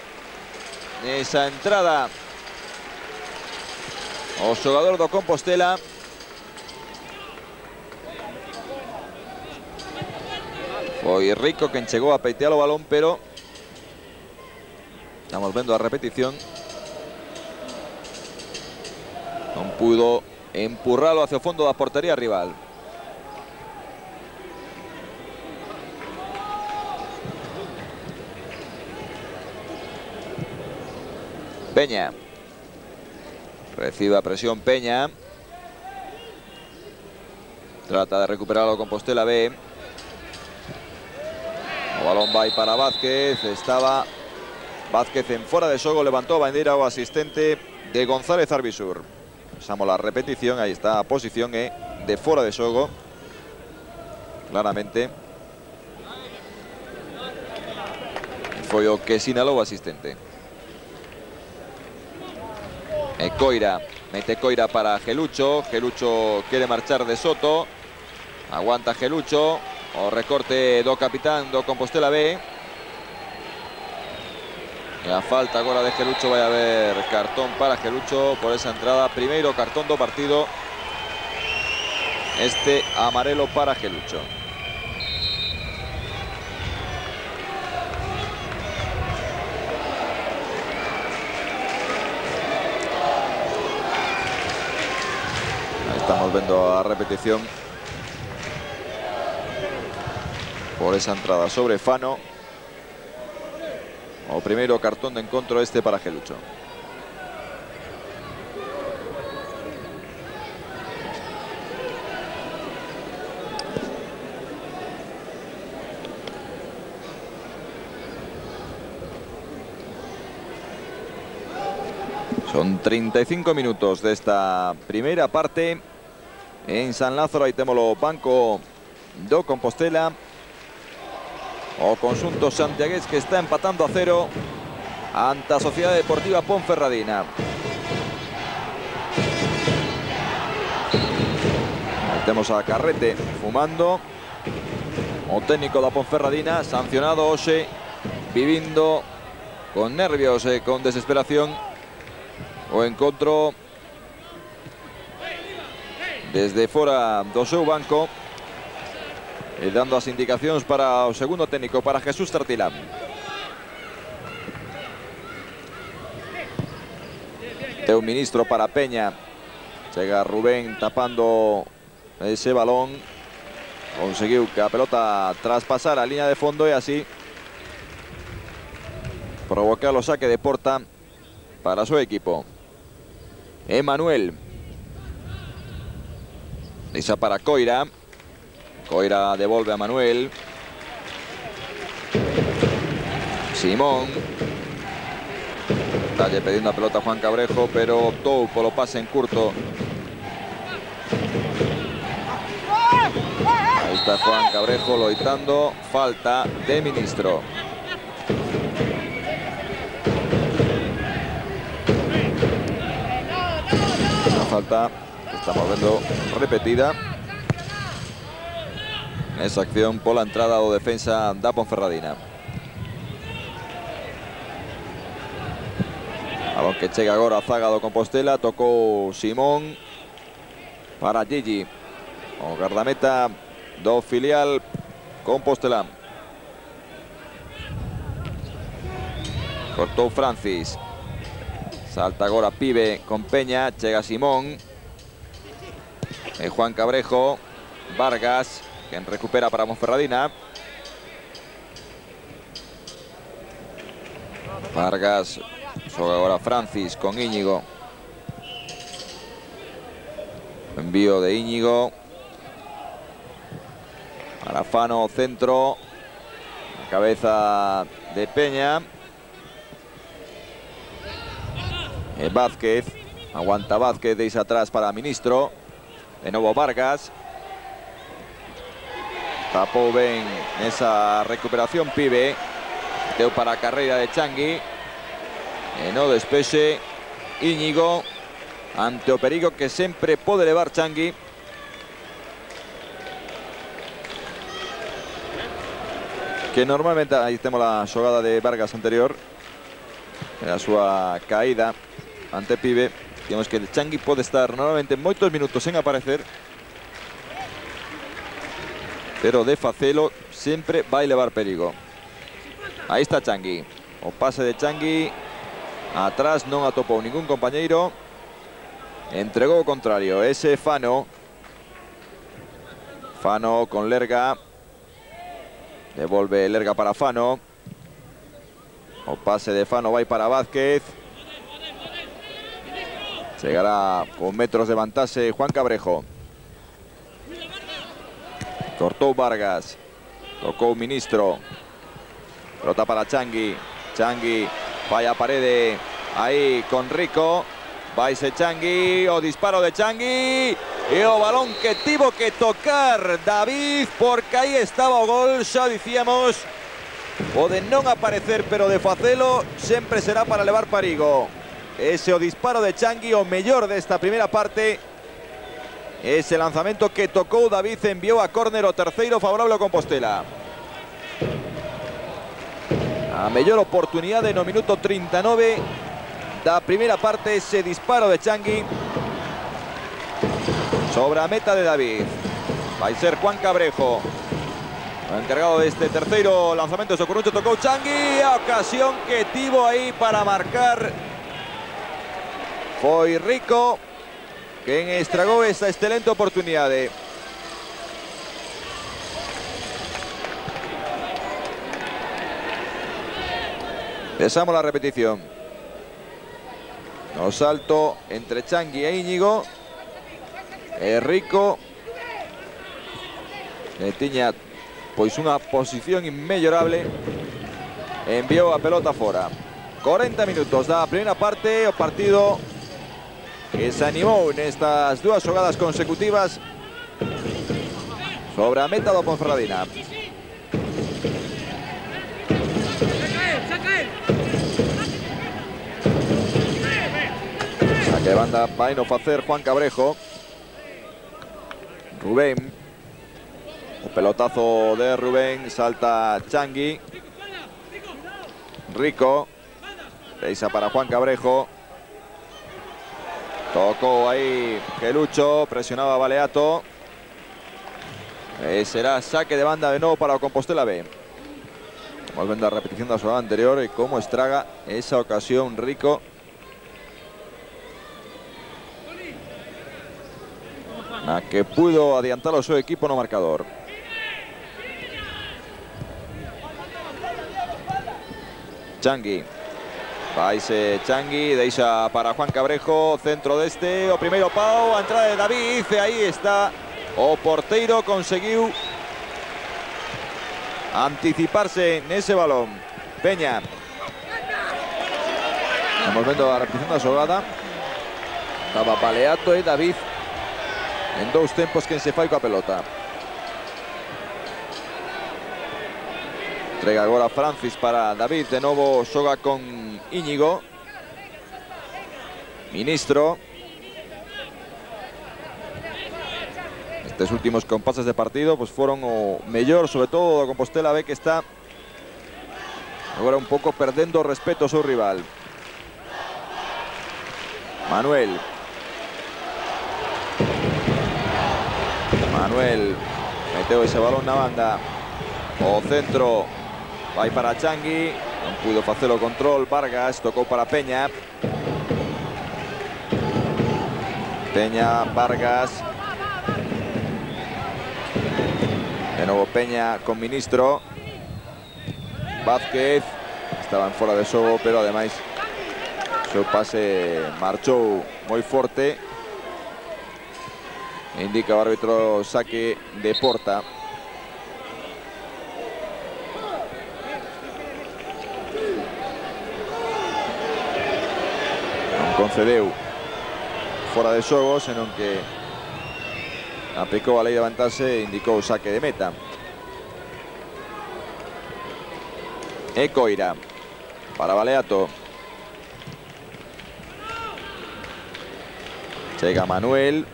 S1: esa entrada o jugador do Compostela Foi Rico quien llegó a peitear el balón, pero estamos viendo la repetición. No pudo empurrarlo hacia el fondo de la portería rival. Peña. Recibe a presión Peña. Trata de recuperarlo con Postela B. El balón va para Vázquez. Estaba Vázquez en fuera de juego. Levantó bandera o asistente de González Arbisur. Pasamos la repetición. Ahí está posición E de fuera de juego. Claramente. Fue o que sinaló o asistente. Eh, Coira, mete Coira para Gelucho. Gelucho quiere marchar de Soto. Aguanta Gelucho. O recorte do capitán do Compostela B. La falta ahora de Gelucho vai a haber cartón para Gelucho por esa entrada. Primero cartón do partido. Este amarelo para Gelucho. Estamos viendo a repetición por esa entrada sobre Fano. O primero cartón de encuentro este para Gelucho. Son 35 minutos de esta primera parte. En San Lázaro, ahí tenemos banco do Compostela. O conjunto santiagués que está empatando a cero ante Sociedad Deportiva Ponferradina. Tenemos a Carrete fumando. O técnico da Ponferradina, sancionado Ose, viviendo con nervios, e con desesperación. O encontro desde fora do seu banco e dando as indicacións para o segundo técnico, para Jesús Tartilán. De un ministro para Peña. Llega Rubén tapando ese balón. Consiguió que la pelota traspasara la línea de fondo y así provocar los saques de porta para su equipo. Emanuel. Lisa para Coira. Coira devuelve a Manuel. Simón. Está pidiendo la pelota Juan Cabrejo, pero todo por lo pase en curto. Ahí está Juan Cabrejo loitando. Falta de ministro. Una falta estamos viendo repetida. Esa acción por la entrada o defensa da Ponferradina. Balón que llega ahora a zaga do Compostela. Tocó Simón para Gigi. O guardameta do filial Compostela. Cortó Francis. Salta ahora Pibe con Peña. Llega Simón. Eh, Juan Cabrejo. Vargas. Quien recupera para Monferradina. Vargas. Juega ahora Francis con Íñigo. Envío de Íñigo. Arafano centro. Cabeza de Peña. Eh, Vázquez. Aguanta Vázquez. Deis atrás para Ministro. De nuevo Vargas. Tapó Ben esa recuperación Pibe. Deu para carrera de Changui. E no despexe Íñigo ante o perigo que sempre pode levar Changui. Que normalmente, aí temos a xogada de Vargas anterior, a súa caída ante Pibe. Digamos que Changui pode estar normalmente moitos minutos sen aparecer, pero de facelo sempre vai levar perigo. Aí está Changui. O pase de Changui atrás non atopou ningún compañeiro. Entregou o contrario, ese Fano. Fano con Lerga. Devolve Lerga para Fano. O pase de Fano vai para Vázquez. Llegará con metros de vantase Juan Cabrejo. Cortó Vargas. Tocó Ministro. Pelota para Changui. Changui falla parede. Ahí con Rico. Vaise Changui. O disparo de Changui. E o balón que tivo que tocar David porque aí estaba o gol, xa dicíamos o de non aparecer pero de facelo sempre será para levar perigo ese o disparo de Changui o mellor desta primeira parte ese lanzamento que tocou David enviou a córner o terceiro favorable ao Compostela a mellor oportunidade no minuto 39 da primeira parte ese disparo de Changui sobre a meta de David. Vai ser Juan Cabrejo. Encargado deste terceiro lanzamento de Socoruncho tocou Changui. A ocasión que tivo aí para marcar foi Rico quen estragou esta excelente oportunidade. Pesamos la repetición. No salto entre Changui e Íñigo. É Rico que tiña pois unha posición inmellorable enviou a pelota fora 40 minutos da primeira parte o partido que se animou nestas dúas xogadas consecutivas sobre a meta do Ponferradina Saque de banda vai no facer Juan Cabrejo Rubén. Un pelotazo de Rubén. Salta Changui. Rico. Peisa para Juan Cabrejo. Tocó ahí Gelucho, presionaba Baleato. Eh, será saque de banda de nuevo para Compostela B. Volviendo la repetición de la jugada anterior y cómo estraga esa ocasión Rico. A que pudo adiantar a su equipo no marcador. Changi. Paise Changui, deixa para Juan Cabrejo, centro de este, o primeiro pau, a entrada de David, aí está o porteiro, conseguiu anticiparse nese balón. Peña. Estamos vendo a repetición da xogada. Estaba Paleato e David en dous tempos que se fai coa pelota. Entrega agora Francis para David, de novo xoga con Íñigo. Ministro. Estes últimos compases de partido pues foron o mellor, sobre todo Compostela B que está agora un pouco perdendo o respeto ao seu rival. Manuel. Manuel meteu ese balón na banda. O centro Vai para Changui, non pudo facer o control, Vargas tocou para Peña. Peña, Vargas. De novo Peña con Ministro. Vázquez, estaban fora de xogo, pero ademais seu pase marchou moi forte. Indica árbitro saque de porta. Concedeu fora de xogo, senón que aplicou a lei de avantarse e indicou o saque de meta. E Coira para Baleato. Chega Manuel.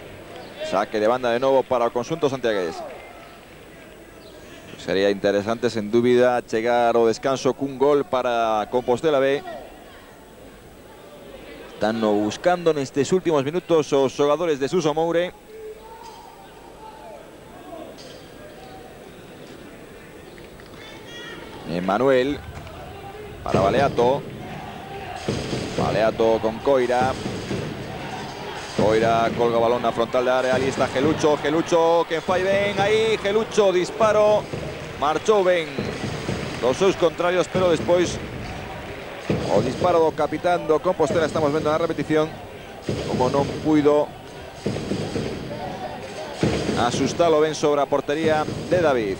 S1: Saque de banda de novo para o consunto santiagués. Sería interesante, sen dúbida, chegar ao descanso cun gol para Compostela B. Están buscando en estos últimos minutos los jugadores de Suso Moure. Manuel para Baleato. Baleato con Coira. Coira colga balón a frontal de área. Ahí está Gelucho. Gelucho que fai ben ahí. Gelucho disparo. Marchó ben. Los seus contrarios, pero después o disparo do capitán Compostela estamos vendo na repetición. Como non puido asustalo ben sobre a portería de David.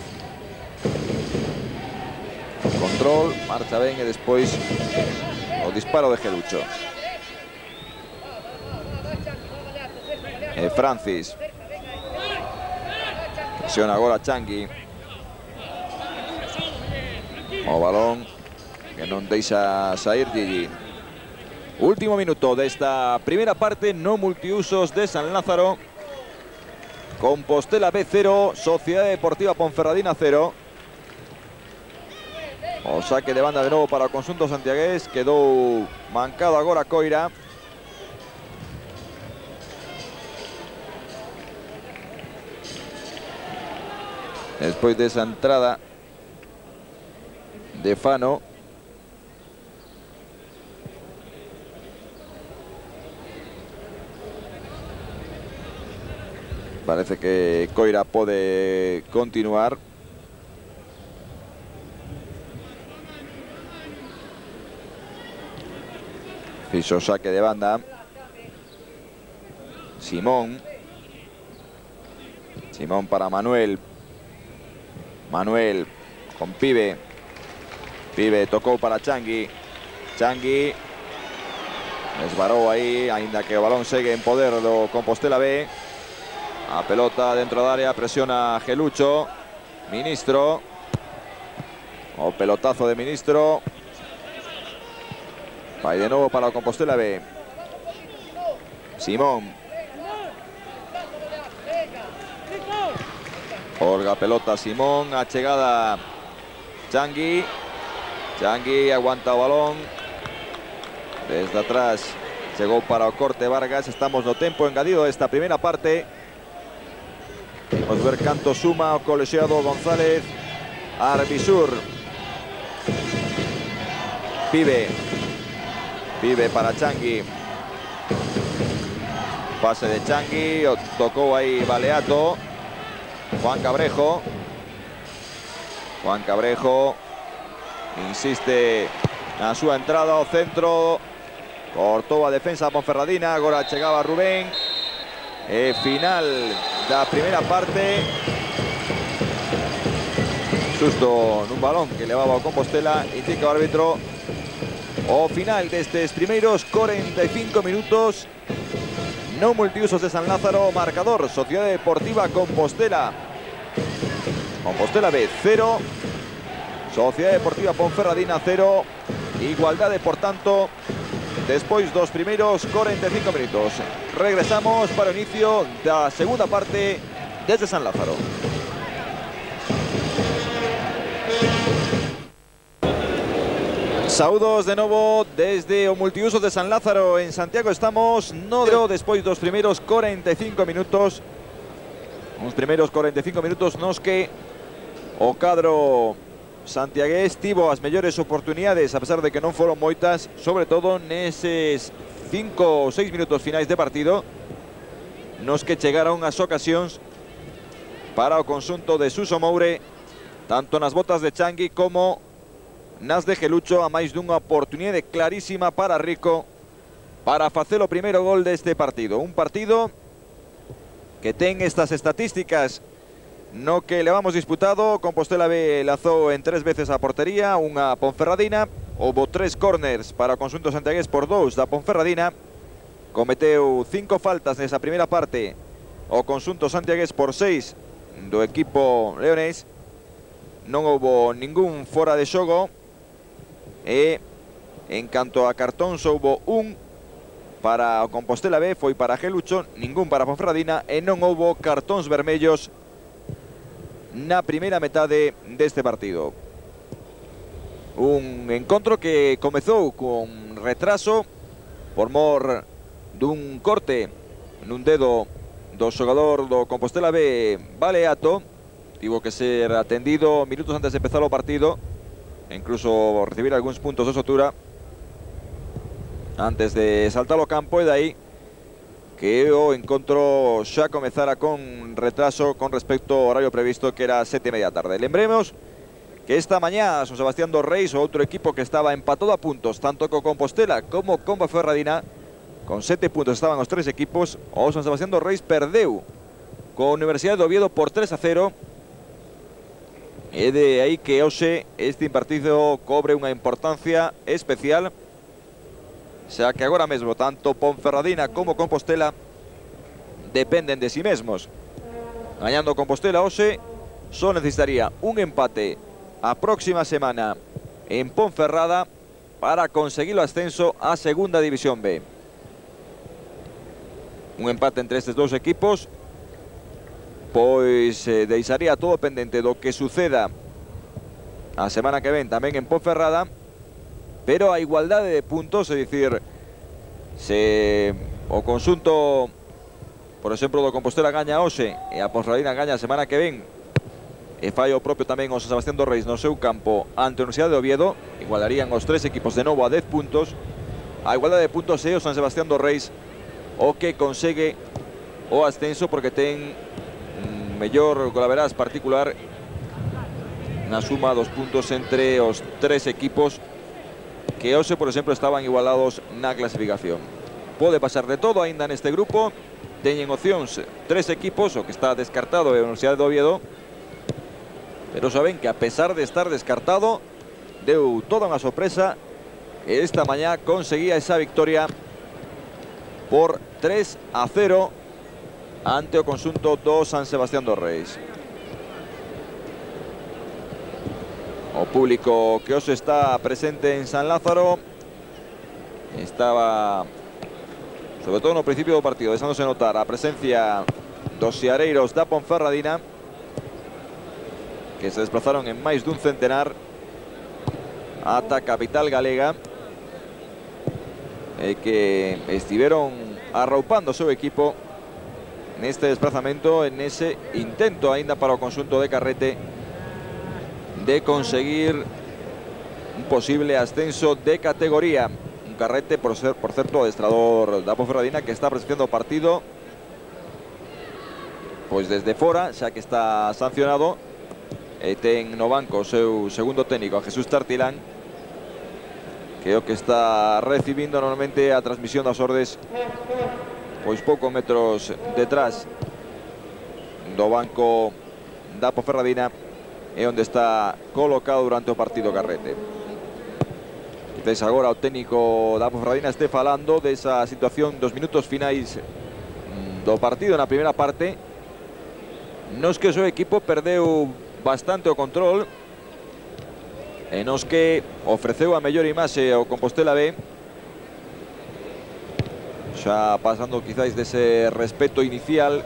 S1: Control, marcha ben e despois o disparo de Gelucho. E Francis. Presiona agora Changui o balón que non deixa sair Gigi. Último minuto desta primeira parte no multiusos de San Lázaro. Compostela B 0, Sociedade Deportiva Ponferradina 0. O saque de banda de novo para o consunto santiagués. Quedou mancado agora Coira. Despois desa entrada de Fano. Parece que Coira pode continuar. Fixo saque de banda. Simón. Simón para Manuel. Manuel con Pibe. Pibe tocou para Changui. Changui esbarou aí, ainda que o balón segue en poder do Compostela B. A pelota dentro de área, presiona Gelucho. Ministro. O pelotazo de Ministro. Va de nuevo para Compostela B. Simón. Olga pelota Simón, a chegada Changui. Changui aguanta balón. Desde atrás llegó para corte Vargas. Estamos no tempo engadido esta primeira parte. Ver canto suma o colegiado González Arbisur. Pibe. Pibe para Changui. pase de Changui, tocó ahí Baleato. Juan Cabrejo. Juan Cabrejo insiste a su entrada al centro. Cortó a defensa Ponferradina, ahora llegaba Rubén. Eh, final la primera parte. Susto en un balón que levaba a Compostela, indica el árbitro. O final de estos primeros 45 minutos. No multiusos de San Lázaro, marcador, Sociedad Deportiva Compostela. Compostela B 0, Sociedad Deportiva Ponferradina 0, igualdad por tanto, después dos primeros 45 minutos. Regresamos para el inicio de la segunda parte desde San Lázaro. Saludos de nuevo desde o multiuso de San Lázaro en Santiago. Estamos no de después dos primeros 45 minutos. Los primeros 45 minutos nos que o cadro santiagués tivo as mellores oportunidades a pesar de que non foron moitas, sobre todo neses 5 ou 6 minutos finais de partido nos que chegaron as ocasións para o consunto de Suso Moure tanto nas botas de Changui como nas de Gelucho a máis dunha oportunidade clarísima para Rico para facer o primeiro gol deste partido. Un partido que ten estas estatísticas no que le vamos disputado. Compostela B lazou en tres veces a portería, unha Ponferradina. Houve tres corners para consunto santiagués por dous da Ponferradina. Cometeu cinco faltas nesa primeira parte o consunto santiagués por seis do equipo leonés. Non houve ningún fora de xogo. E en canto a cartón houve un para Compostela B, foi para Gelucho, ningún para Ponferradina e non houve cartóns vermellos na primeira metade deste partido. Un encontro que comezou con retraso por mor dun corte nun dedo do xogador do Compostela B, Baleato. Tivo que ser atendido minutos antes de empezar o partido incluso recibir algúns puntos de sotura antes de saltar ao campo e dai que o encontro xa comezara con retraso con respecto ao horario previsto que era sete e media tarde. Lembremos que esta mañá San Sebastián dos Reis, outro equipo que estaba empatado a puntos, tanto co Compostela como con Ferradina, con sete puntos estaban os tres equipos, o San Sebastián dos perdeu co Universidade de Oviedo por 3 a 0 É de aí que hoxe este partido cobre unha importancia especial xa que agora mesmo tanto Ponferradina como Compostela dependen de sí mesmos. Gañando Compostela hoxe só necesitaría un empate a próxima semana en Ponferrada para conseguir o ascenso a Segunda División B. Un empate entre estes dous equipos pois eh, deixaría todo pendente do que suceda a semana que ven tamén en Ponferrada pero a igualdade de puntos, é dicir se o consunto por exemplo do Compostela gaña hoxe e a Ponferradina gaña semana que ven. E fai o propio tamén o Sebastián dos Reis no seu campo ante a Universidade de Oviedo igualarían os tres equipos de novo a 10 puntos. A igualdade de puntos San Sebastián dos Reis o que consegue o ascenso porque ten mellor golaveraz particular na suma dos puntos entre os tres equipos que hoxe, por exemplo, estaban igualados na clasificación. Pode pasar de todo aínda neste grupo. Teñen opcións tres equipos, o que está descartado é a Universidade de Oviedo. Pero saben que a pesar de estar descartado, deu toda unha sorpresa e esta mañá conseguía esa victoria por 3 a 0 ante o consunto do San Sebastián dos Reis. O público que hoxe está presente en San Lázaro. Estaba, sobre todo no principio do partido, deixándose notar a presencia dos xiareiros da Ponferradina que se desplazaron en máis dun centenar ata capital galega e que estiveron arroupando o seu equipo neste desplazamento, en ese intento aínda para o consunto de Carrete de conseguir un posible ascenso de categoría. un carrete, por, ser, por cierto, adestrador da Ponferradina, que está presentando partido. Pues desde fuera, ya que está sancionado e ten no banco segundo técnico, Jesús Tartilán, que o que está recibindo normalmente a transmisión das ordes pois poucos metros detrás. Do banco da Ponferradina é onde está colocado durante o partido Carrete. Quizás agora o técnico da Ponferradina este falando desa situación dos minutos finais do partido na primeira parte. Nos que o seu equipo perdeu bastante o control e nos que ofreceu a mellor imaxe ao Compostela B xa pasando quizáis dese respeto inicial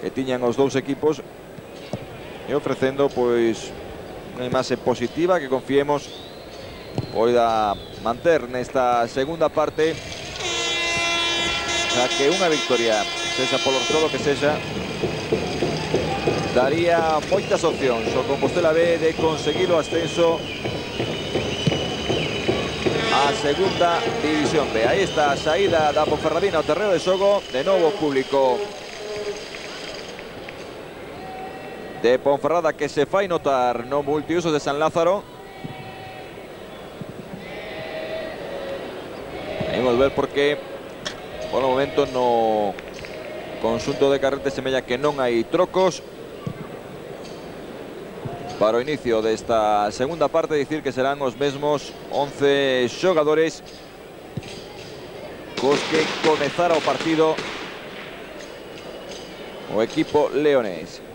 S1: que tiñan os dous equipos e ofrecendo pois unha imaxe positiva que confiemos. Poida manter nesta segunda parte. Xa que unha victoria sexa polo todo que sexa daría moitas opcións o Compostela B de conseguir ascenso a segunda división B. Aí está saída da Ponferradina ao terreno de xogo, de novo público de Ponferrada que se fai notar no multiusos de San Lázaro. Vamos ver porque por o momento no consunto de Carrete semella que non hai trocos. Para o inicio desta segunda parte dicir que serán os mesmos 11 xogadores cos que comezara o partido. O equipo leonés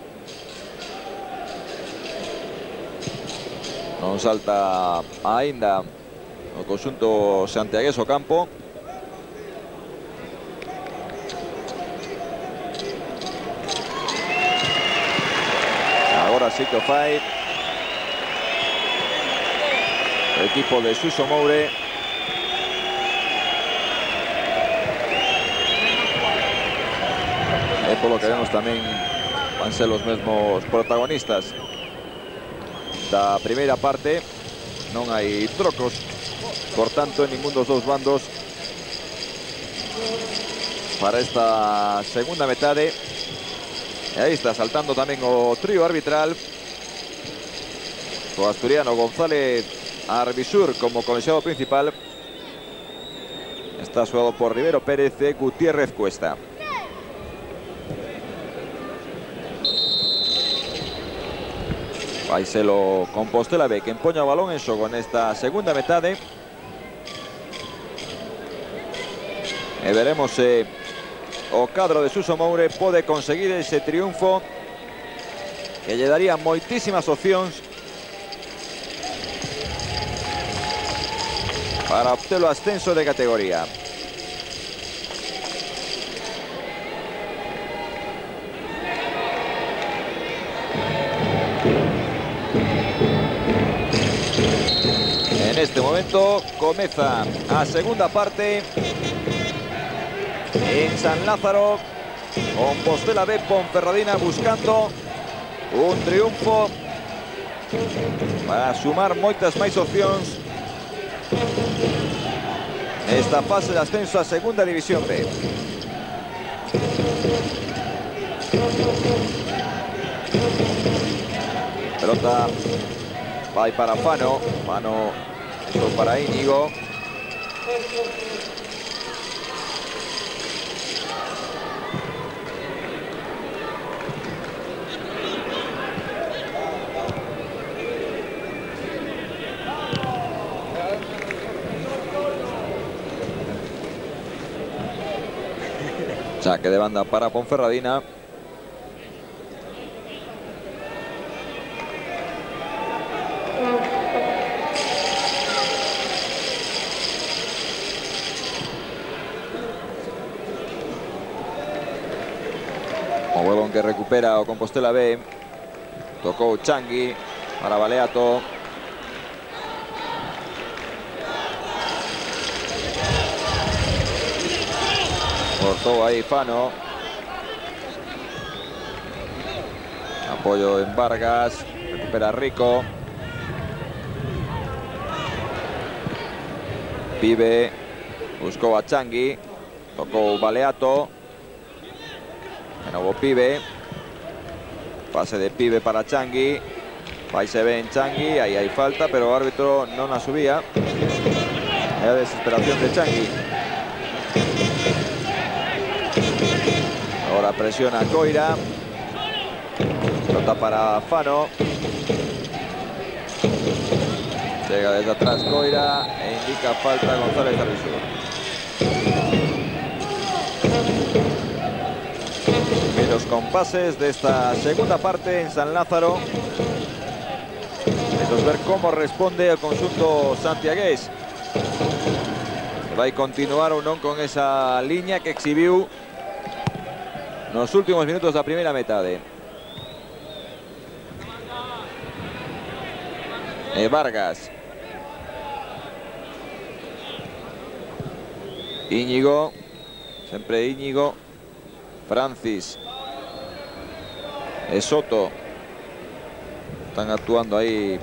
S1: non salta aínda o consunto santiagués o campo. Agora sí que o equipo de Suso Moure. E polo que vemos tamén van ser os mesmos protagonistas da primeira parte. Non hai trocos, por tanto, en ningún dos dous bandos para esta segunda metade. E aí está saltando tamén o trío arbitral. O asturiano González Arbisur como comisionado principal. Está suado por Rivero Pérez e Gutiérrez Cuesta. Vai ser o Compostela B que empoña o balón en xogo nesta segunda metade. E veremos se o cadro de Suso Moure pode conseguir ese triunfo que lle daría moitísimas opcións para obter o ascenso de categoría. Este momento comeza a segunda parte en San Lázaro. Compostela B, Ponferradina buscando un triunfo para sumar moitas máis opcións esta fase de ascenso a segunda división B. Pelota va para Fano, Fano eso para Íñigo. Saque de banda para Ponferradina. Que recupera o Compostela B. Tocou Changui para Baleato. Cortó ahí Fano. Apoyo en Vargas. Recupera Rico. Pibe buscó a Changui, tocó Baleato, nuevo Pibe, pase de Pibe para Changui, ahí se ve en Changui, ahí hay falta, pero árbitro no la subía. Era desesperación de Changui. Ahora presiona Coira. Nota para Fano. Llega desde atrás Coira e indica falta González Arrizur. Compases de esta segunda parte en San Lázaro. Vamos ver cómo responde el conjunto santiagués. Va a continuar o no con esa línea que exhibió los últimos minutos de la primera metade. Eh, Vargas. Íñigo. Siempre Íñigo. Francis. Soto. Están actuando ahí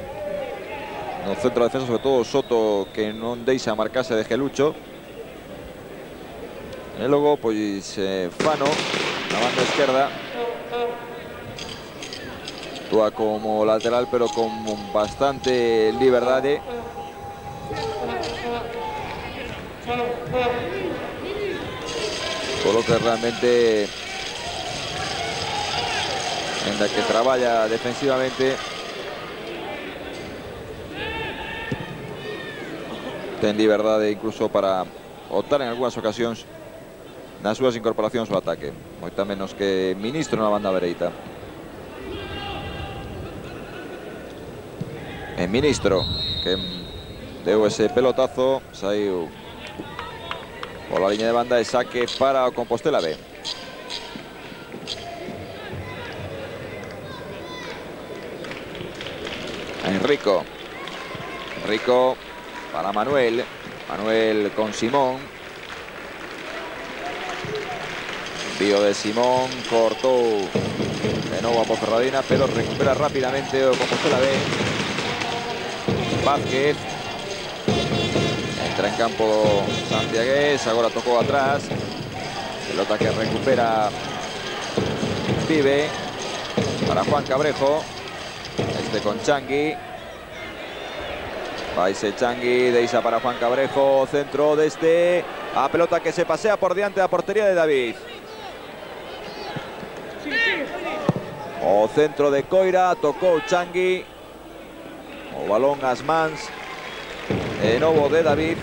S1: no centro de defensa, sobre todo Soto, que no deixa marcarse de Gelucho. Y luego, pues, eh, Fano, la banda izquierda. Actúa como lateral, pero con bastante libertad. Por lo que realmente en la que trabaja defensivamente ten liberdade incluso para optar en algunhas ocasións nas súas incorporacións ao ataque. Moita menos que ministro na banda dereita. En ministro, que deu ese pelotazo, saiu pola liña de banda e saque para Compostela B. Enrico. Enrico para Manuel. Manuel con Simón. Envío de Simón, cortó de nuevo a Ponferradina, pero recupera rápidamente o la B. Vázquez. Entra en campo Santiagués, ahora tocó atrás. Pelota que recupera Pibe para Juan Cabrejo. Este con Changui. Paise Changui, Deisa para Juan Cabrejo, centro desde a pelota que se pasea por diante de la portería de David. O centro de Coira, tocó Changui. O balón Asmans. De nuevo de David.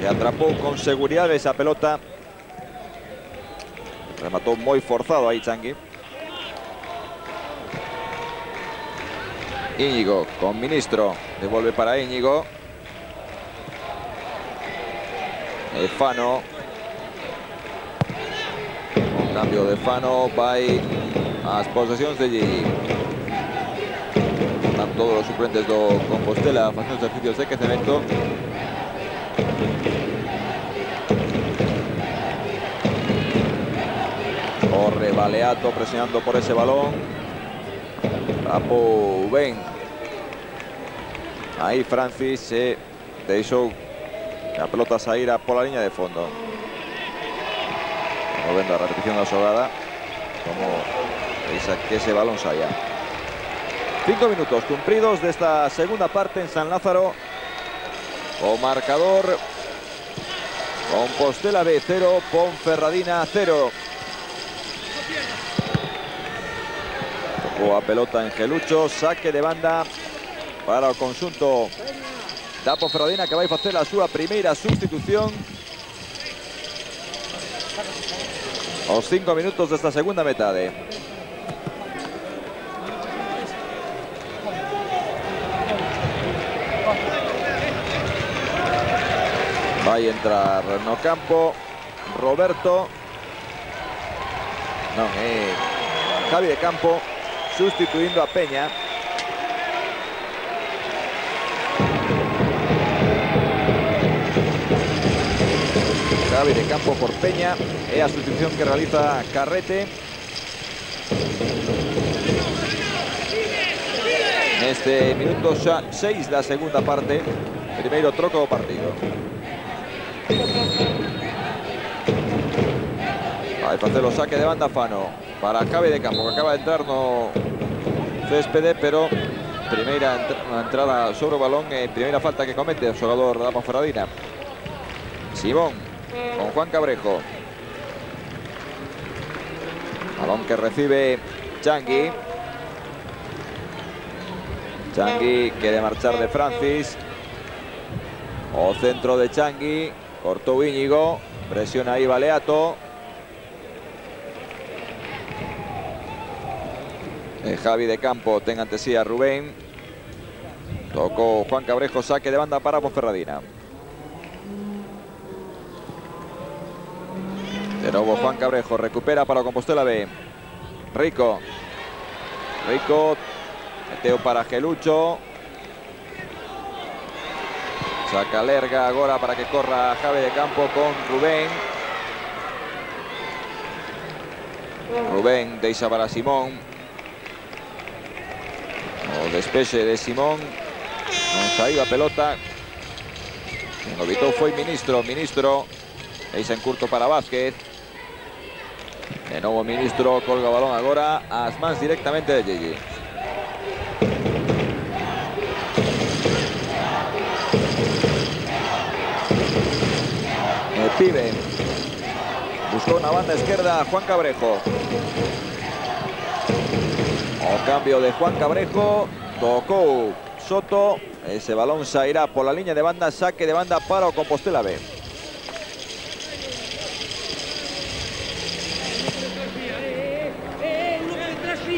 S1: Que atrapó con seguridad esa pelota. Remató muy forzado ahí Changui. Íñigo con Ministro. Devuelve para Íñigo. Fano. Un cambio de Fano. Va a las posesiones de Gigi. Están todos los suplentes de Compostela haciendo ejercicios de crecimiento. Corre Baleato presionando por ese balón. Apo Ben. Ahí Francis se deixou la pelota sair por la línea de fondo. Estamos viendo la repetición de la jugada. Como que ese balón salía. Cinco minutos cumplidos de esta segunda parte en San Lázaro. O marcador. Compostela B 0, Ponferradina 0. A pelota en Gelucho, saque de banda para el conjunto da Ponferradina que va a hacer la su primera sustitución los cinco minutos de esta segunda metade. Va a entrar no campo Roberto no, eh, Javi de campo sustituyendo a Peña. Xavi de campo por Peña. Es la sustitución que realiza Carrete. En este minuto 6 la segunda parte. Primero troco partido. Hacer los saque de banda Fano. Para Javi de Campo, que acaba de entrar no pero primera entrada sobre balón, eh, primera falta que comete el jugador Dama Ferradina. Simón con Juan Cabrejo. Balón que recibe Changui. Changui quiere marchar de Francis. O centro de Changui. Cortó Íñigo. Presiona ahí Baleato. Eh, Javi de Campo tenga ante sí a Rubén. Tocó Juan Cabrejo, saque de banda para Ponferradina. De nuevo Juan Cabrejo, recupera para Compostela B. Rico. Rico. Meteo para Gelucho. Saca Lerga ahora para que corra Javi de Campo con Rubén. Rubén deixa para Simón. O despeche de Simón. Non saída a pelota. Quien lo evitou foi Ministro. Ministro. En curto para Vázquez. De nuevo Ministro colga balón agora ás mans directamente de Gigi. El pibe. Buscou na banda esquerda Juan Cabrejo. O cambio de Juan Cabrejo. Tocou Soto. Ese balón sairá por la línea de banda. Saque de banda para Compostela B.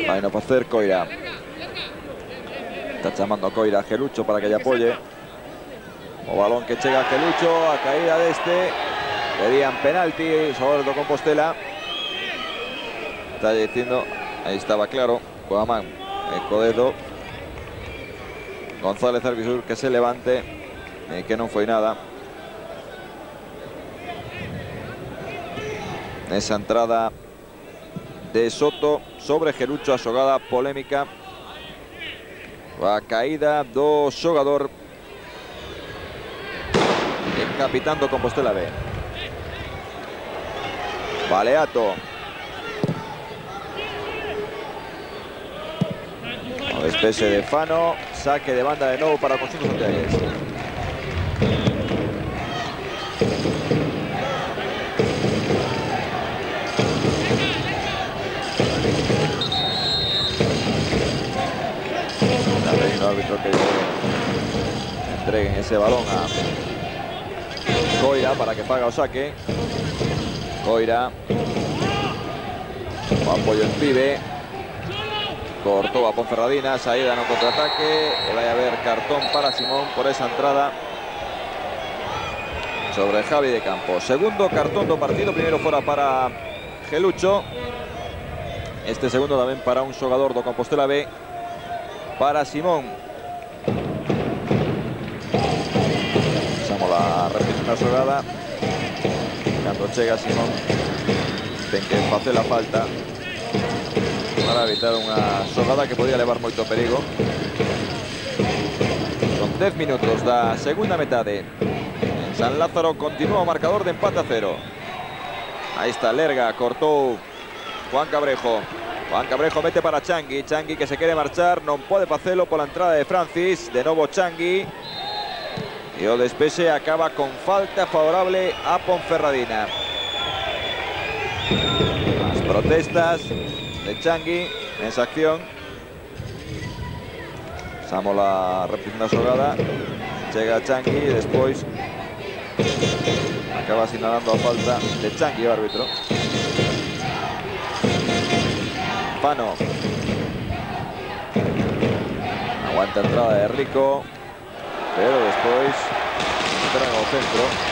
S1: Vai no hacer Coira. Está llamando a Coira a Gelucho para que le apoye. O balón que llega a Gelucho, a caída de este. Pedían penalti sobre el Compostela. Está diciendo, ahí estaba claro, Guamán, el codedo. González Arbisur que se levante, que no fue nada. Esa entrada de Soto sobre Gelucho, a xogada polémica. A caída do xogador capitán do Compostela B. Baleato. O despexe de Fano, saque de banda de nuevo para Conjunto Santiago. árbitro que entreguen ese balón a Coira para que paga o saque. Coira. Apoyo en pibe. Cortó a Ponferradina, saída no contraataque. Va a haber cartón para Simón por esa entrada sobre Javi de Campo. Segundo cartón do partido, primero fuera para Gelucho. Este segundo también para un xogador do Compostela B. Para Simón. Pasamos la repetición xogada. Cando chega Simón ten que facer a falta para evitar unha xogada que podía levar moito perigo. Son 10 minutos da segunda metade. En San Lázaro continúa marcador de empate a cero. Aí está Lerga, cortou Juan Cabrejo. Juan Cabrejo mete para Changui. Changui que se quiere marchar, non pode facelo pola entrada de Francis. De novo Changui. E o acaba con falta favorable a Ponferradina. As protestas de en esa acción. Pasamos la repetición da xogada. Chega Changui e despois acaba sinalando a falta de Changui o árbitro. Fano. Aguanta entrada de Rico. Pero despois entrega ao centro.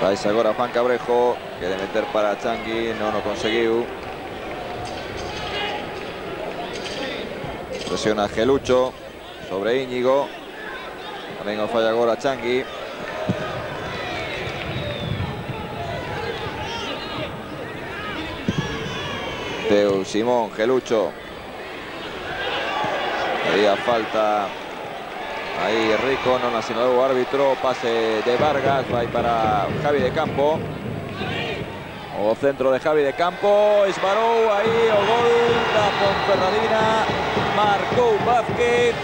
S1: Vais agora Juan Cabrejo, quere meter para Changui, non o conseguiu. Presiona Gelucho sobre Íñigo. Tamén o falla agora Changui. Teu Simón, Gelucho. Había falta ahí Rico, no nació nuevo árbitro, pase de Vargas, va ahí para Javi de Campo. O centro de Javi de Campo, Esbarou ahí, o gol da Ponferradina, marcou Vázquez.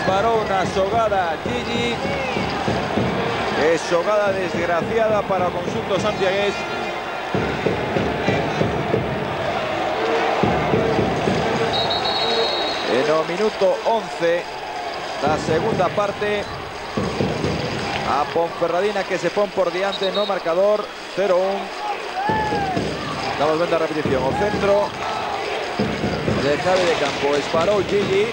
S1: Esbarou na xogada Gigi. Es xogada desgraciada para o conjunto santiagués. Minuto 11 la segunda parte. A Ponferradina que se pone por diante no marcador 0-1 Estamos viendo la repetición. O centro de Javi de Campo. Esparó Gigi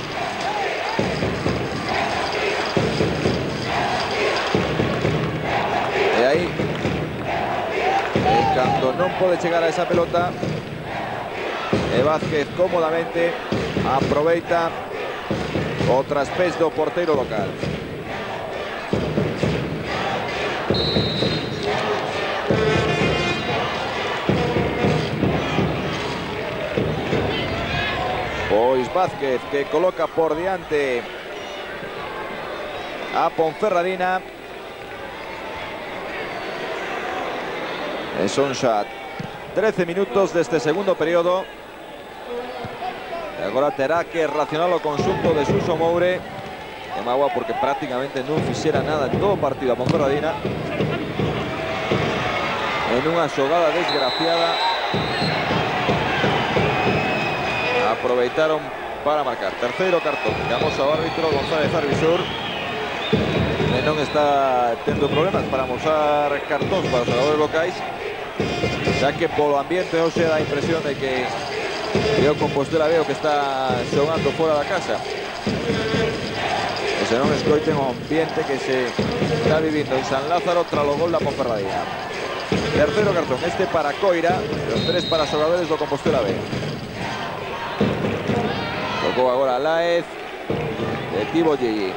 S1: y ahí cuando no puede llegar a esa pelota. E Vázquez cómodamente aproveita o traspés do porteiro local. Pois Vázquez que coloca por diante a Ponferradina. E son xa 13 minutos deste segundo período. E agora terá que racionar o conxunto de Suso Moure. É magua porque prácticamente non fixera nada en todo partido a Ponferradina. En unha xogada desgraciada. Aproveitaron para marcar. Terceiro cartón. Llamamos ao árbitro González Arbisur. E non está tendo problemas para mostrar cartóns para os xogadores locais. Xa que polo ambiente hoxe dá a impresión de que eu Compostela veo que está xogando fora da casa. E se non escoiten o ambiente que se está vivindo en San Lázaro tras o gol da Ponferradina. Terceiro cartón, este para Coira, os tres para xogadores do Compostela B. Tocou agora Laez, de Tibo Gigi.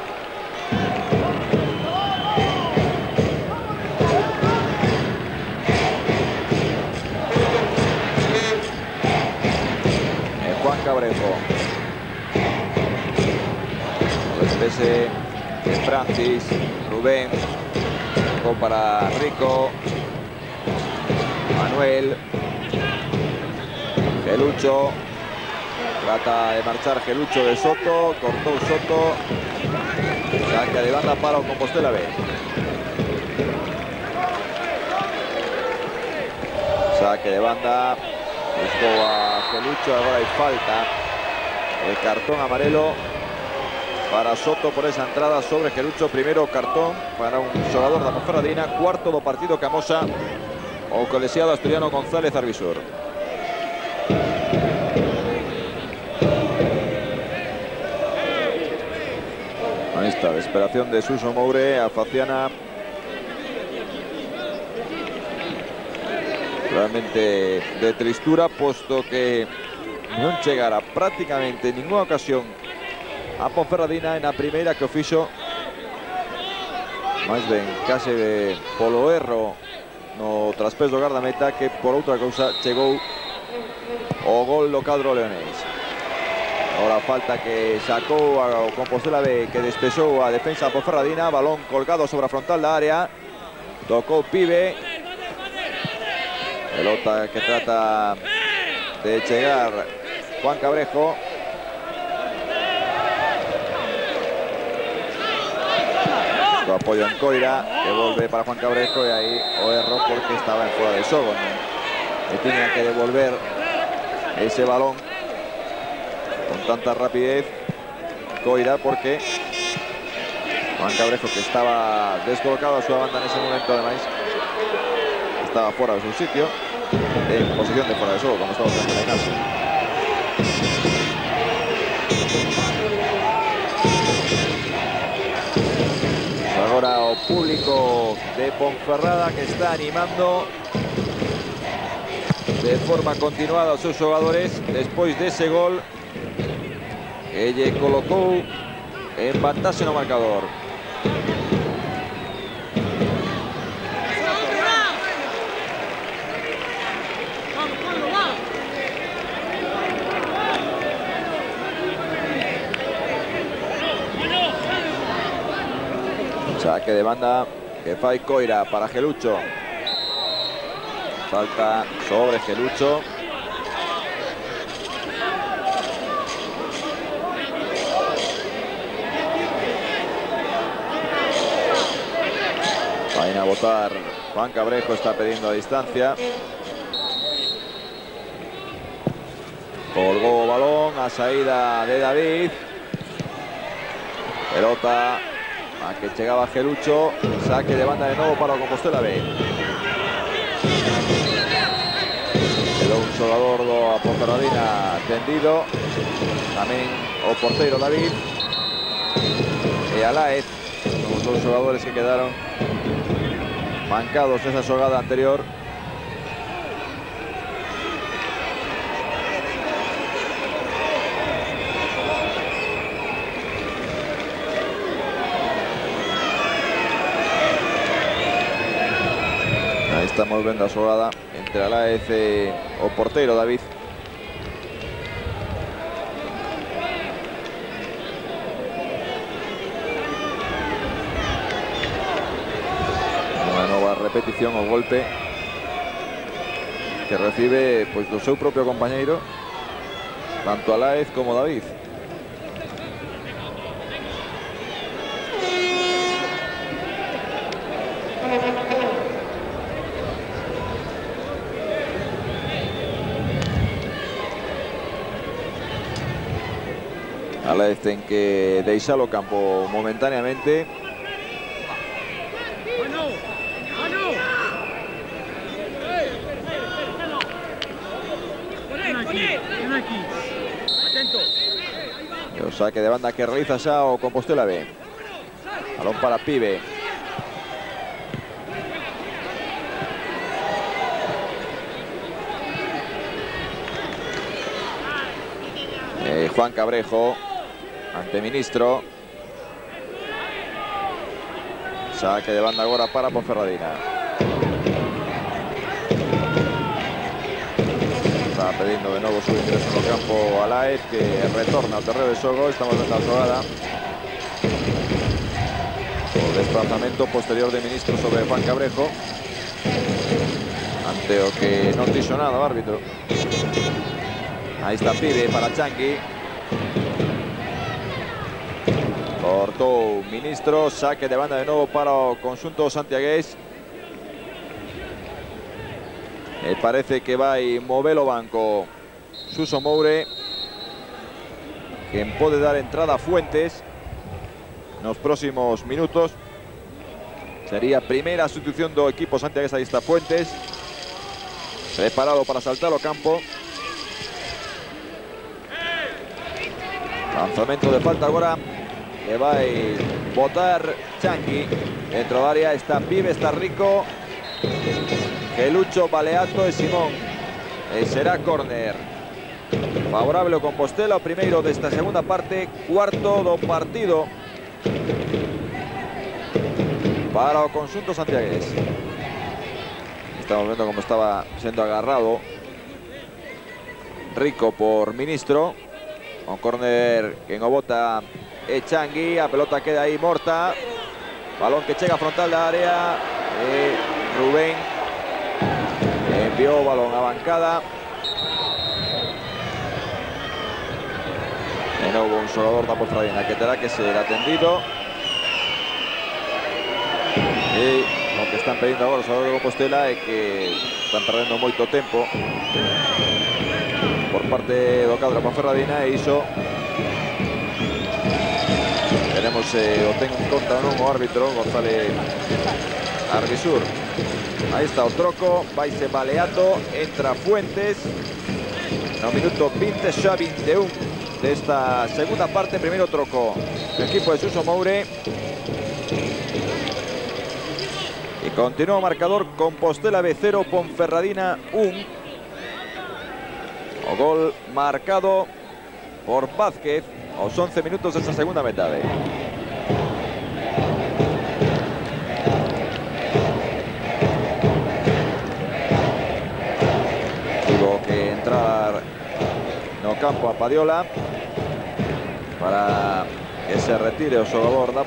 S1: Cabrejo. Ese es Francis, Rubén, para Rico, Manuel, Gelucho, trata de marchar Gelucho de Soto, cortó Soto, saca de banda para Compostela B. Saque de banda, buscó a Gelucho, ahora hay falta, el cartón amarelo para Soto por esa entrada sobre Gelucho. Primero cartón para un xogador da Ponferradina. Cuarto do partido que amosa o colexiado asturiano González Arbisur. Ahí está, desesperación de Suso Moure a Faciana. Realmente de tristura, puesto que non chegara prácticamente en ninguna ocasión a Ponferradina en la primeira que o fixo máis ben case de polo erro no traspés do guardameta que por outra cousa chegou o gol do cadro leonés Ahora falta que sacou o Compostela B que despexou a defensa Ponferradina balón colgado sobre a frontal da área. Tocou Pibe pelota que trata de chegar Juan Cabrejo apoyo en Coira, devuelve para Juan Cabrejo y ahí o error porque estaba en fuera de xogo. Y tenía que devolver ese balón con tanta rapidez Coira porque Juan Cabrejo que estaba descolocado a su banda en ese momento además estaba fuera de su sitio en posición de fuera de xogo como estamos en el. Ahora o público de Ponferrada que está animando de forma continuada a sus xogadores despois dese gol que lle colocou en vantaxe no marcador. Saque de banda que fai Coira para Gelucho. Falta sobre Gelucho. Vayan a votar. Juan Cabrejo está pidiendo a distancia. Colgó balón a saída de David. Pelota a que llegaba Gelucho. Saque de banda de nuevo para Compostela B. Quedó un do a Ponferradina tendido. Tamén o porteiro David. E Alaez. Os dous xogadores que quedaron mancados nesa xogada anterior. Aí estamos vendo a entre Alaez o porteiro David. Unha nova repetición o golpe que recibe pois do seu propio compañeiro tanto Alaez como David. Alaez ten que deixar o campo momentáneamente E o saque de banda que realiza xa o Compostela B. Balón para Pibe. Eh, Juan Cabrejo, ante ministro. Saque de banda agora para Ponferradina. Está pedindo de novo su ingreso no campo Alaez que retorna ao terreo de xogo. Estamos vendo a xogada. O desplazamento posterior de ministro sobre Juan Cabrejo. Ante o que non dixo nada árbitro. Ahí está Pibe para Chanqui. Cortou ministro, saque de banda de novo para o conxunto santiagués. E parece que vai mover o banco Suso Moure. Quen pode dar entrada a Fuentes nos próximos minutos. Sería a primeira sustitución do equipo santiagués. Aí está Fuentes. Preparado para saltar campo. Lanzamento de falta agora que vai botar Chanqui. Dentro da área está Pibe, está Rico. Gelucho, Baleato e Simón. E será córner. Favorable o Compostela o primeiro desta segunda parte cuarto do partido para o conxunto santiagués. Estamos vendo como estaba sendo agarrado Rico por Ministro. Un córner que o bota é Changui, a pelota queda aí morta. Balón que chega frontal da área. Rubén enviou o balón a bancada. De un xogador da Ponferradina que terá que ser atendido. E o que están pedindo agora os xogadores de Compostela é que están perdendo moito tempo por parte do cadro Ponferradina e iso veremos se eh, o ten en conta ou non o árbitro González Arbisur aí está o troco vaise Baleato, entra Fuentes. No minuto 20 xa 21 desta segunda parte, primeiro troco o equipo de Suso Moure. E continúa marcador Compostela B0, Ponferradina 1 o gol marcado por Vázquez aos 11 minutos desta segunda metade. Tuvo que entrar no campo a Padiola para que se retire o xogador da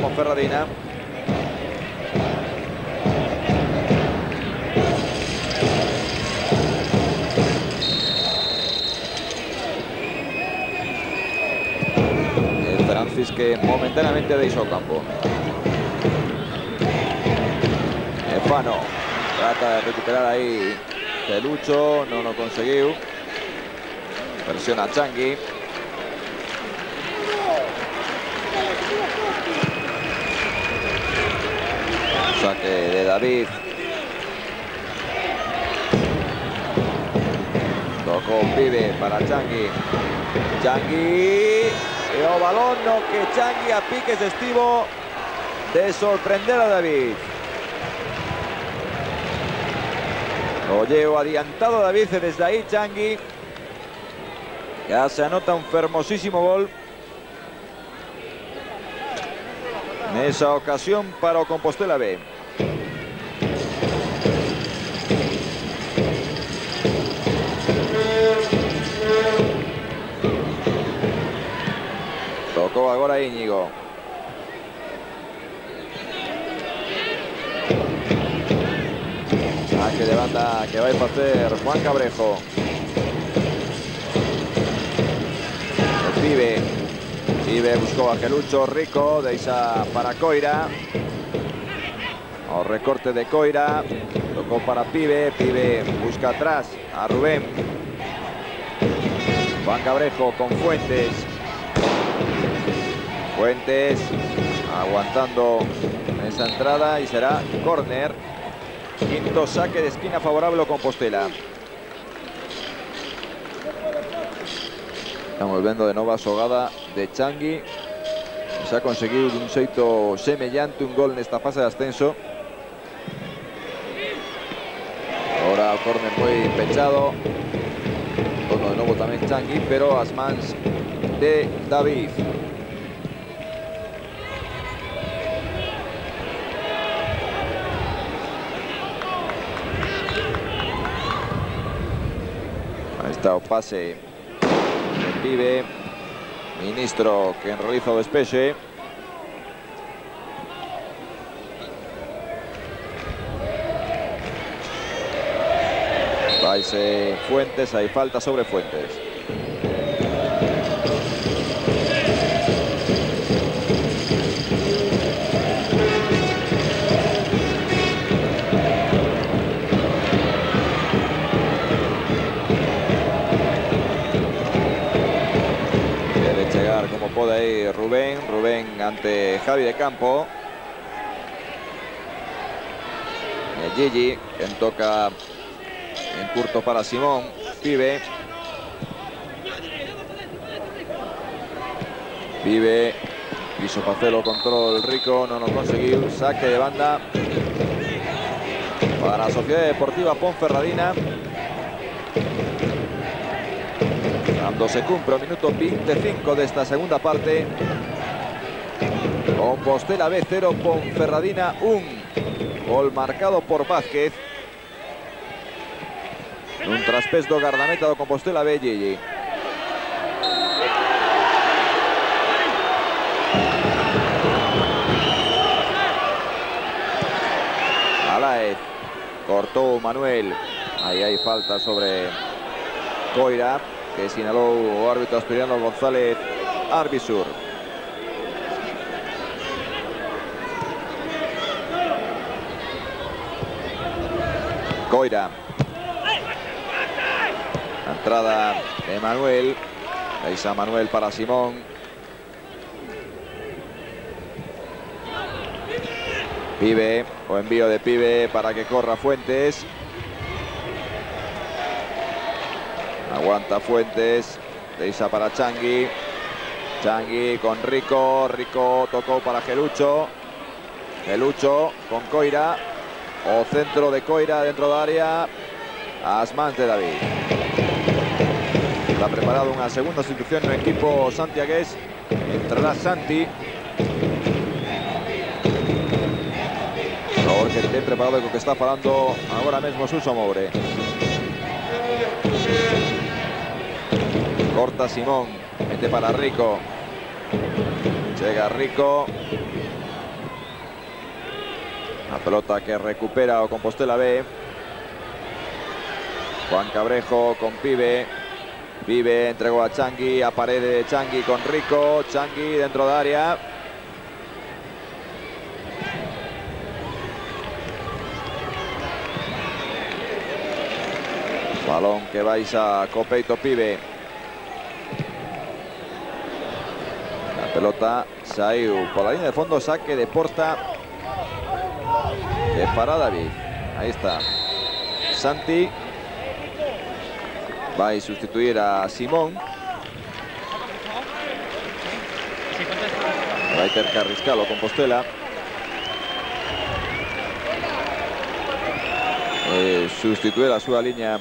S1: Memphis que momentáneamente deixa o campo. Efano trata de recuperar aí Celucho, non o conseguiu. Presiona Changui. Saque de David. Tocó Pibe para Changui. Changui. E o balón no que Changui a piques estivo de sorprender a David. O llevo adiantado David desde aí Changui. Ya se anota un fermosísimo gol. Nesa ocasión para Compostela B. Agora Íñigo. Saque de banda que vai facer Juan Cabrejo. El pibe. Pibe buscou a Gelucho, Rico, deixa para Coira. O recorte de Coira. Tocou para Pibe, Pibe busca atrás a Rubén. Juan Cabrejo con Fuentes. Fuentes aguantando esa entrada y será córner. Quinto saque de esquina favorable a Compostela. Estamos vendo de nova xogada de Changui. Se ha conseguido un xeito semellante un gol nesta fase de ascenso. Ahora córner moi pechado. Tono de novo tamén Changui, pero as mans de David. Pase pibe. Ministro que realiza o Fuentes, hay falta sobre Fuentes. Rubén. Rubén ante Javi de Campo. Y Gigi, quien toca en curto para Simón. Pibe. Pibe. Quiso Pacelo, control rico, no lo consiguió. Saque de banda para Sociedad Deportiva Ponferradina. Cuando se cumple el minuto 25 de esta segunda parte. Compostela B 0, Ponferradina 1. Gol marcado por Vázquez. Un traspés do guardameta do Compostela B, Gigi. Alaez. Cortó Manuel. Ahí hay falta sobre Coira, que o árbitro asturiano González Arbisur. Coira. La entrada de Manuel. Ahí está Manuel para Simón. Pibe, o envío de Pibe para que corra Fuentes. Aguanta Fuentes. Deisa para Changui. Changui con Rico. Rico tocó para Gelucho. Gelucho con Coira. O centro de Coira dentro de área. Asmans de David. Está preparado una segunda sustitución no equipo santiagués. Entrará Santi. Por favor que esté preparado con que está falando ahora mismo Suso Moure. Corta Simón, mete para Rico. Llega Rico. La pelota que recupera o Compostela B. Juan Cabrejo con Pibe. Vive, entregó a Changui, a pared Changui con Rico. Changui dentro de área. Balón que vais a Copeito Pibe. Pelota Saiu por la línea de fondo, saque de Porta. Que para David. Ahí está. Santi. Va a sustituir a Simón. Tener Carriscalo, Compostela. Eh, sustituir a su línea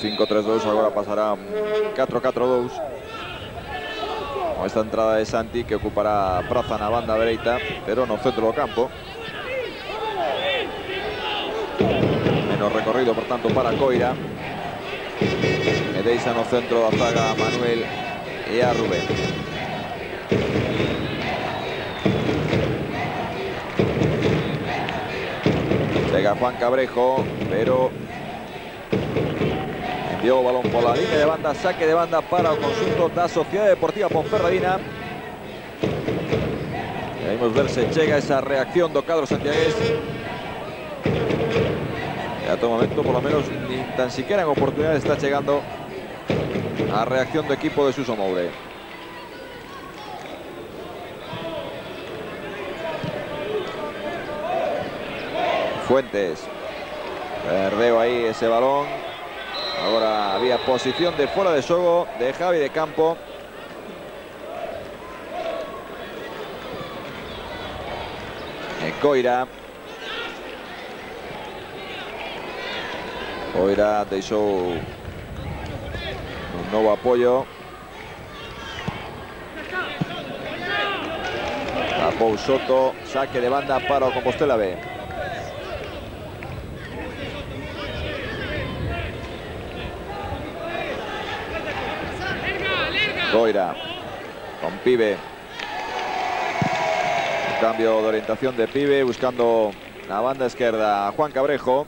S1: 5-3-2, agora pasará 4-4-2 con esta entrada de Santi que ocupará praza na banda dereita pero no centro do campo. Menos recorrido por tanto para Coira. Deixa no centro da zaga a Manuel e a Rubén Llega Juan Cabrejo, pero envió balón por la línea de banda, saque de banda para el conjunto da Sociedad Deportiva Ponferradina. Queremos ver se llega esa reacción do cadro santiagués. En todo momento, por lo menos, ni tan siquiera en oportunidad está llegando a reacción do equipo de Suso Moure. Fuentes. Perdeo ahí ese balón. Ahora había posición de fuera de juego de Javi de Campo. Coira. Coira deixou un novo apoio. Tapou Soto, saque de banda para o Compostela B. Coira con Pibe. Cambio de orientación de Pibe buscando la banda izquierda Juan Cabrejo.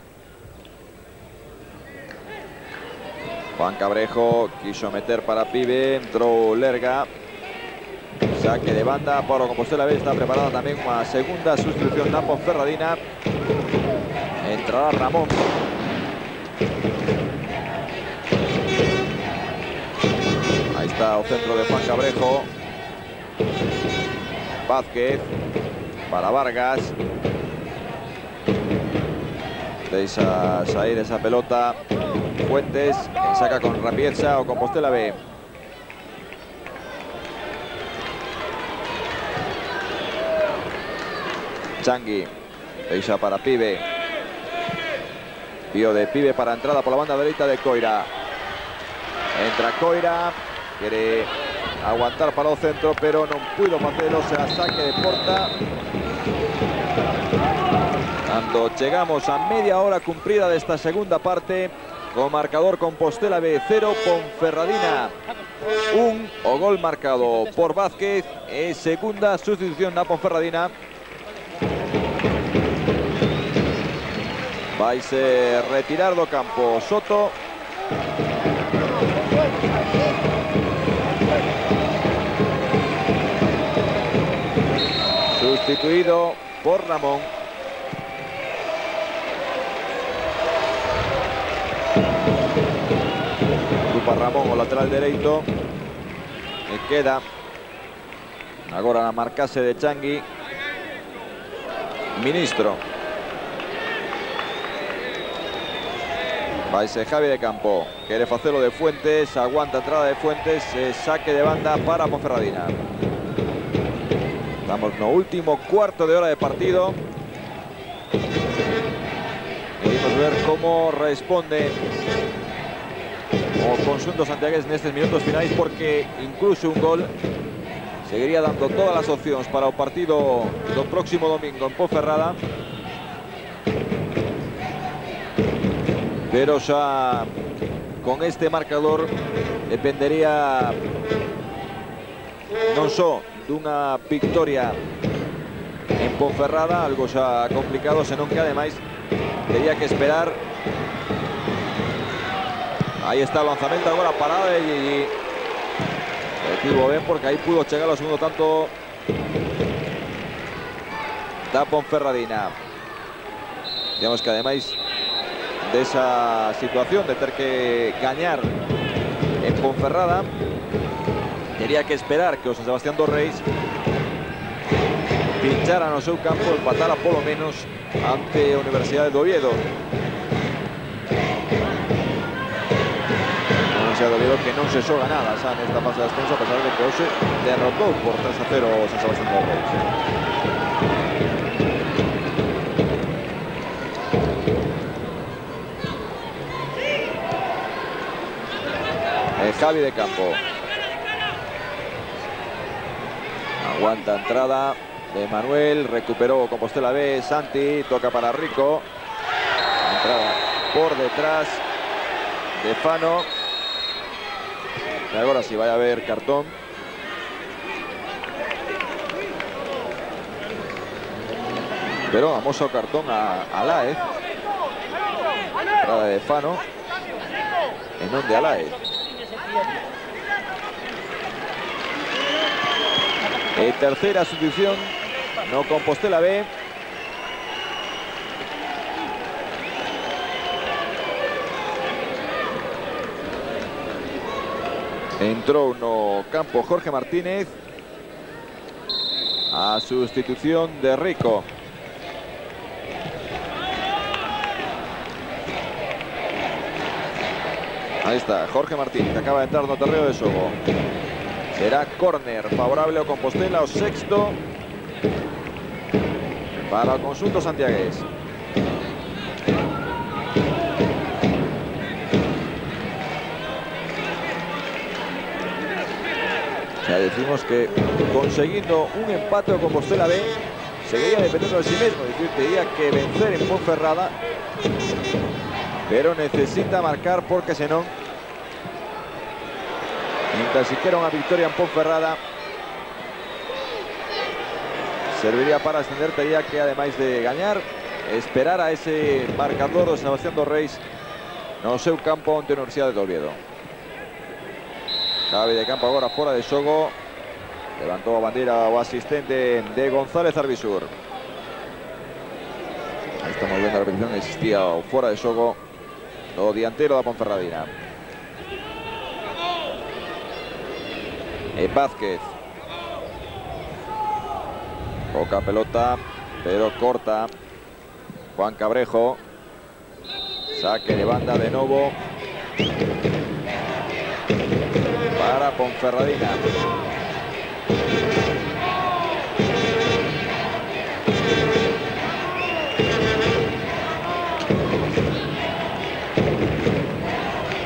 S1: Juan Cabrejo quiso meter para Pibe, entró Lerga. Saque de banda para Compostela B. Está preparada también una segunda sustitución Napo Ferradina. Entrará Ramón. El centro de Juan Cabrejo. Vázquez para Vargas. Deja salir esa pelota. Fuentes saca con Rapieza o Compostela B. Changui. Deja para Pibe. Pío de Pibe para entrada por la banda derecha de Coira. Entra Coira. Quiere aguantar para el centro, pero no pudo hacerlo. Se saque de Porta. Cuando llegamos a media hora cumplida de esta segunda parte, con marcador Compostela B 0, Ponferradina 1, o gol marcado por Vázquez, segunda sustitución a Ponferradina. Vais a retirar do campo Soto. Sustituido por Ramón. Ocupa Ramón o lateral derecho. E queda agora na marcase de Changui. Ministro. Vaise Javi de Campo. Quiere facelo de Fuentes. Aguanta entrada de Fuentes. Eh, saque de banda para Ponferradina. Estamos no último cuarto de hora de partido. Queremos ver cómo responde o conjunto santiagués en estos minutos finales porque incluso un gol seguiría dando todas las opciones para el partido del próximo domingo en Ponferrada. Pero ya con este marcador dependería no solo de una victoria en Ponferrada, algo ya complicado, senón que además tenía que esperar Ahí está el lanzamiento ahora parada de Gigi. Equipo Ben porque ahí pudo llegar al segundo tanto da Ponferradina. Digamos que además de esa situación de tener que ganar en Ponferrada, tenía que esperar que o San Sebastián dos pinchara no seu campo, empatara polo menos ante a Universidade de Oviedo. Universidade de Oviedo que non se xoga nada xa nesta fase de ascenso a pesar de que hoxe derrotou por 3 a 0 o San Sebastián dos Javi de Campo. Aguanta entrada de Manuel, recuperó Compostela B, Santi, toca para Rico. Entrada por detrás de Fano. Y ahora sí, vaya a haber cartón. Pero vamos al cartón a, a. Entrada de Fano. En donde Alaez. Eh, tercera sustitución, no Compostela B. Entró uno campo Jorge Martínez a sustitución de Rico. Ahí está, Jorge Martínez, acaba de entrar no terreno de Sobo. Será córner favorable a Compostela o sexto para el conjunto santiagués. Ya decimos que consiguiendo un empate o Compostela B seguiría dependiendo de sí mismo, es decir, tenía que vencer en Ponferrada, pero necesita marcar porque si Mientras siquiera una victoria en Ponferrada serviría para ascender, tendría que además de ganar, esperar a ese marcador de Sebastián dos Reis no seu campo ante a Universidade de Oviedo. Javi de campo agora fora de xogo. Levantou a bandeira o asistente de González Arbisur. Aí estamos vendo a repetición, existía o fora de xogo do diantero da Ponferradina. Vázquez. Poca pelota, pero corta. Juan Cabrejo. Saque de banda de nuevo. Para Ponferradina.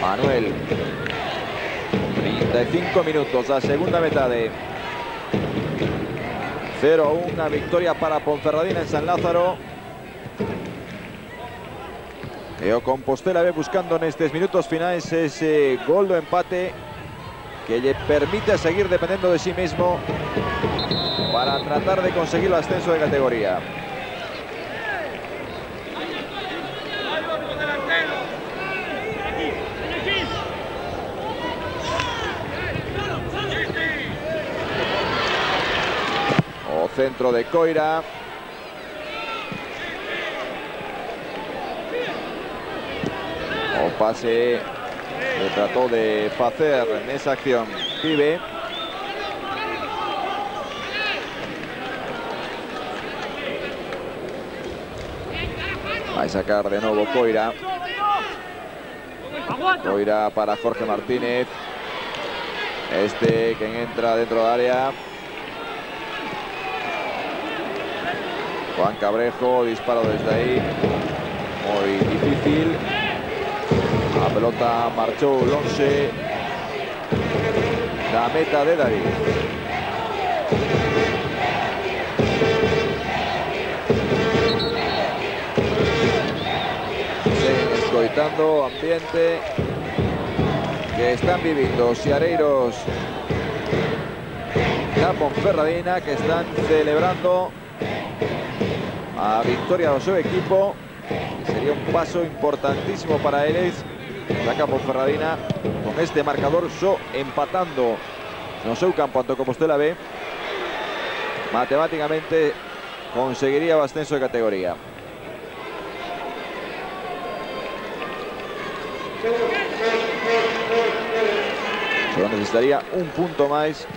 S1: Manuel 35 minutos, la segunda mitad de 0-1, victoria para Ponferradina en San Lázaro. E o Compostela ve buscando nestes minutos finais ese gol do empate que lle permite seguir dependendo de sí mismo para tratar de conseguir o ascenso de categoría. Centro de Coira. O pase que trató de hacer en esa acción Pibe. Va a sacar de nuevo Coira. Coira para Jorge Martínez. Este quien entra dentro del área. Juan Cabrejo, disparo desde ahí. Muy difícil. La pelota marchó Lonse. La meta de David. Siguen escoitando ambiente que están viviendo Ciareiros da Ponferradina que están celebrando a victoria do seu equipo. Sería un paso importantísimo para eles Saca Ferradina con este marcador so empatando no seu campo ante Compostela B. Matemáticamente conseguiría ascenso de categoría. Solo necesitaría un punto más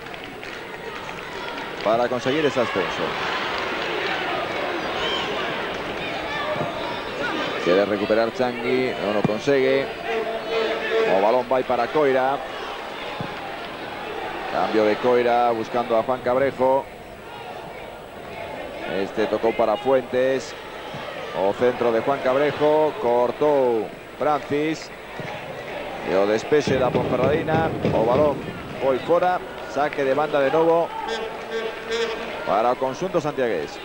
S1: para conseguir ese ascenso. Quiere recuperar Changui, no lo consigue. O balón va para Coira. Cambio de Coira buscando a Juan Cabrejo. Este tocó para Fuentes. O centro de Juan Cabrejo. Cortó Francis. Y despeche da Ponferradina. O balón hoy fuera. Saque de banda de nuevo para el conjunto santiagués.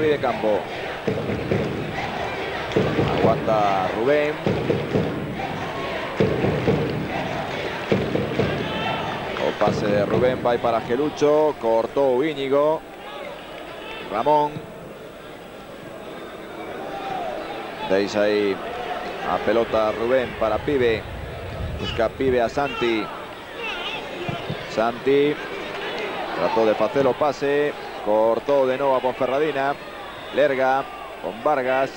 S1: De campo. Aguanta Rubén. O pase de Rubén va para Gelucho. Cortó Íñigo. Ramón. Deis ahí a pelota Rubén para Pibe. Busca Pibe a Santi. Santi. Trató de hacerlo pase. Cortó de nuevo a Ponferradina. Lerga con Vargas.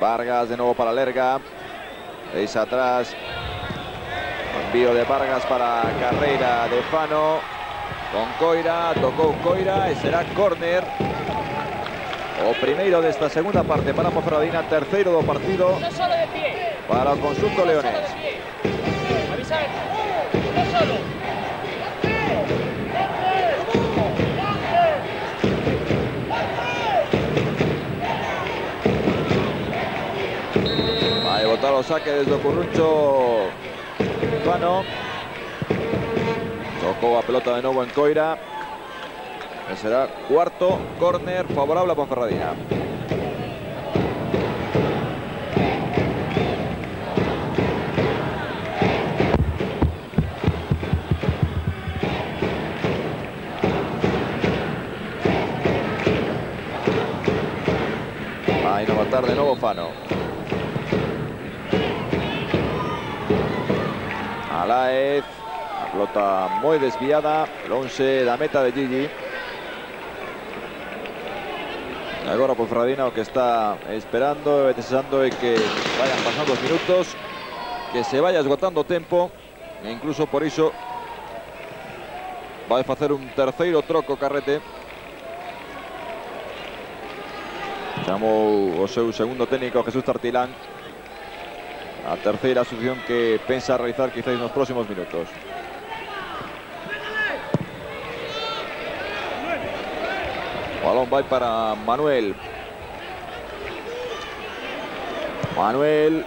S1: Vargas de nuevo para Lerga. Deis atrás. Envío de Vargas para carrera de Fano. Con Coira. Tocó Coira y será córner. O primeiro desta segunda parte para Ponferradina, terceiro do partido para o conjunto leonés. Vai botar o saque desde o Curruncho Fano. Tocou a pelota de novo en Coira. será cuarto córner favorable a Ponferradina. Ahí no va a estar de nuevo Fano. Alaez. La pelota muy desviada. El 11 la meta de Gigi. Agora Ponferradina o que está esperando desexando é que vayan pasando os minutos que se vaya esgotando o tempo e incluso por iso vai facer un terceiro troco carrete chamou o seu segundo técnico Jesús Tartilán a terceira asunción que pensa realizar quizás nos próximos minutos balón va para Manuel. Manuel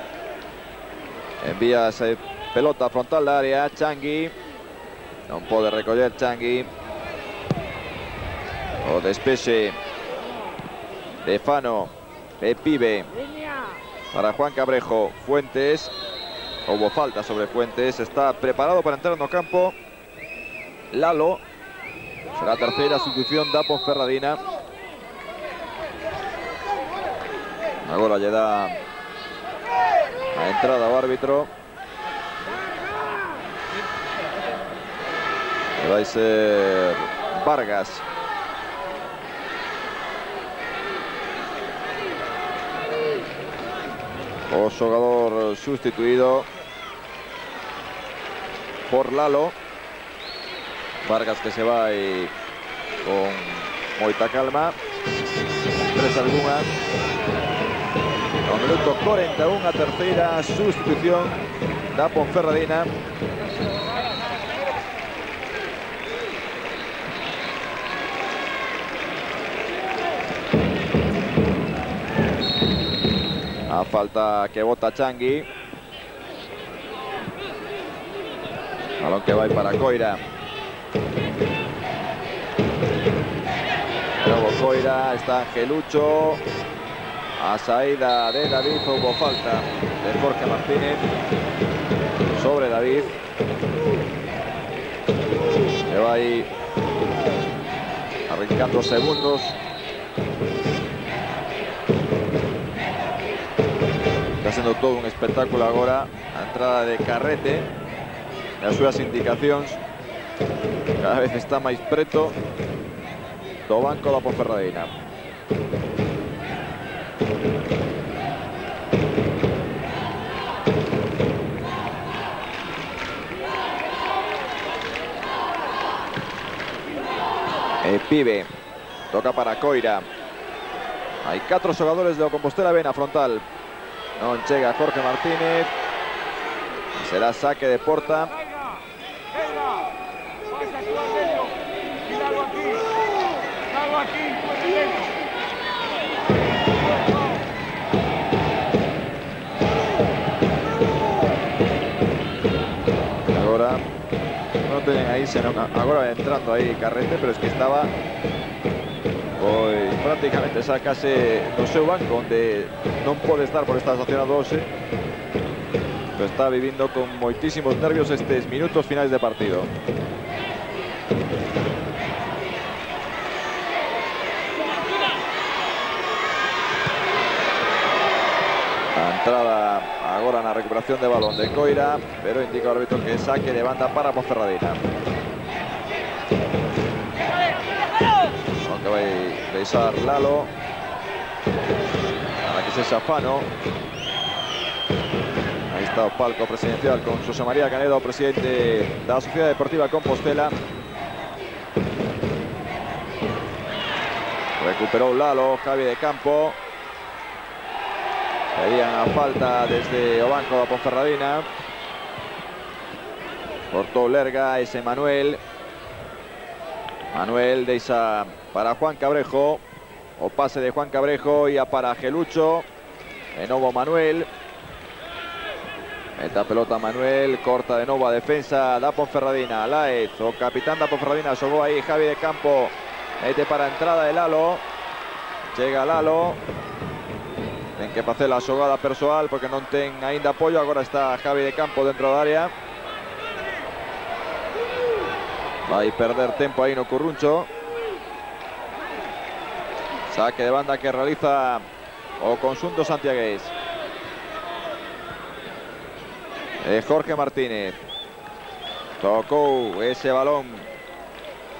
S1: envía esa pelota frontal de área. Changui. No puede recoger Changui. O despeche de Fano. De Pibe. Para Juan Cabrejo. Fuentes. Hubo falta sobre Fuentes. Está preparado para entrar en el campo. Lalo. Será a terceira sustitución da Ponferradina. Agora lle dá a entrada ao árbitro. E vai ser Vargas. O xogador sustituído por Lalo. Vargas que se vai con moita calma. Tres algunha. No minuto 41 a terceira sustitución da Ponferradina. A falta que bota Changui. Balón que vai para Coira. Luego Coira, está Angelucho. A saída de David hubo falta de Jorge Martínez sobre David. Se va ahí Arrancando segundos. Haciendo todo un espectáculo ahora. A entrada de Carrete. Las suyas indicaciones. Cada vez está más preto do banco da Ponferradina. El pibe toca para Coira. Hay cuatro jugadores de Compostela ven a frontal. No llega Jorge Martínez. Será saque de porta. Ahora no tienen ahí, ahora entrando ahí Carrete, pero es que estaba hoy prácticamente sacase no sé banco donde no puede estar por estar estacionado 12 pero está viviendo con muchísimos nervios estos minutos finales de partido entrada ahora en la recuperación de balón de Coira, pero indica el árbitro que saque de banda para Ponferradina. Va a besar Lalo. Para que se Safano. Ahí está palco presidencial con José María Canedo, presidente de la Sociedad Deportiva Compostela. Recuperó Lalo, Javi de Campo. Pedían a falta desde o banco da Ponferradina. Cortó Lerga, ese Manuel. Manuel deisa para Juan Cabrejo. O pase de Juan Cabrejo y a para Gelucho. De nuevo Manuel. Esta pelota Manuel, corta de nuevo a defensa da Ponferradina. Laez, o capitán da Ponferradina, jugó ahí Javi de Campo. Mete para entrada de Lalo. Llega Lalo. Ten que hacer la xogada persoal porque no ten ainda apoyo. Ahora está Javi de Campo dentro del área. Va a perder tiempo ahí no Curruncho. Saque de banda que realiza o conjunto santiagués. Jorge Martínez. Tocó ese balón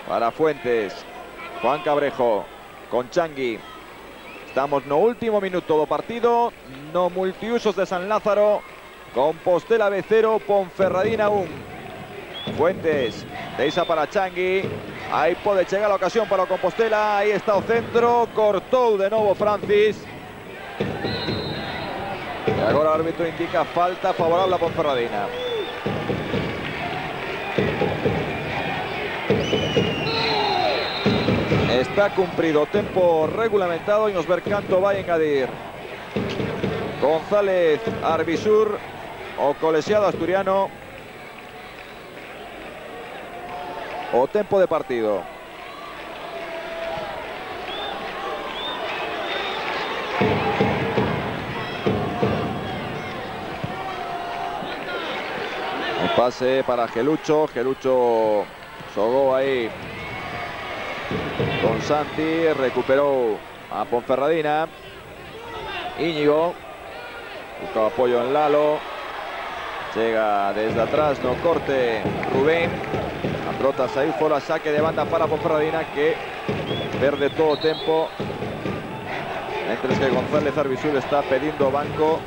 S1: para Fuentes. Juan Cabrejo con Changui. Estamos no último minuto do partido, no multiusos de San Lázaro, Compostela B0, Ponferradina 1. Fuentes, deisa para Changui, ahí puede llegar la ocasión para Compostela, ahí está el centro, cortó de nuevo Francis. Y ahora el árbitro indica falta favorable a Ponferradina. Está cumplido tiempo regulamentado y nos ver canto va a engadir González Arbisur o Colesiado Asturiano o tiempo de partido. Un pase para Gelucho, Gelucho sogó ahí con Santi, recuperó a Ponferradina. Íñigo, busca apoyo en Lalo. Llega desde atrás, no corte Rubén. Ahí fuera, saque de banda para Ponferradina que pierde todo tiempo. Mientras que González Arbisul está pidiendo banco.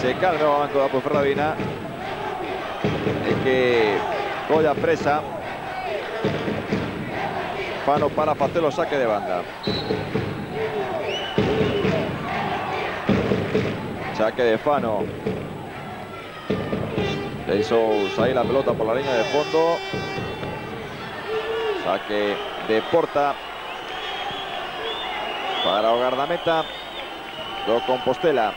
S1: Se cae el banco de Ponferradina. Es que Goya presa Fano para Pacelo, saque de banda. Saque de Fano. Hizo ahí la pelota por la línea de fondo. Saque de Porta. Para o guardameta do Compostela.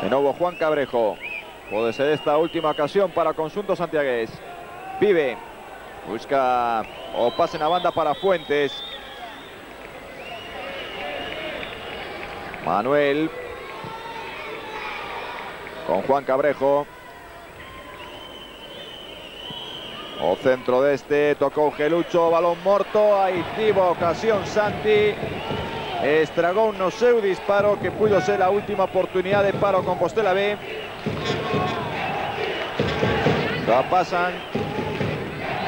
S1: De nuevo Juan Cabrejo. Puede ser esta última ocasión para Consunto Santiagués. Vive. Busca o pase en la banda para Fuentes. Manuel. Con Juan Cabrejo. O centro de este, tocó Gelucho, balón morto, ahí tivo ocasión Santi. Estragó un no seu disparo que pudo ser la última oportunidad de paro Compostela B. Ya pasan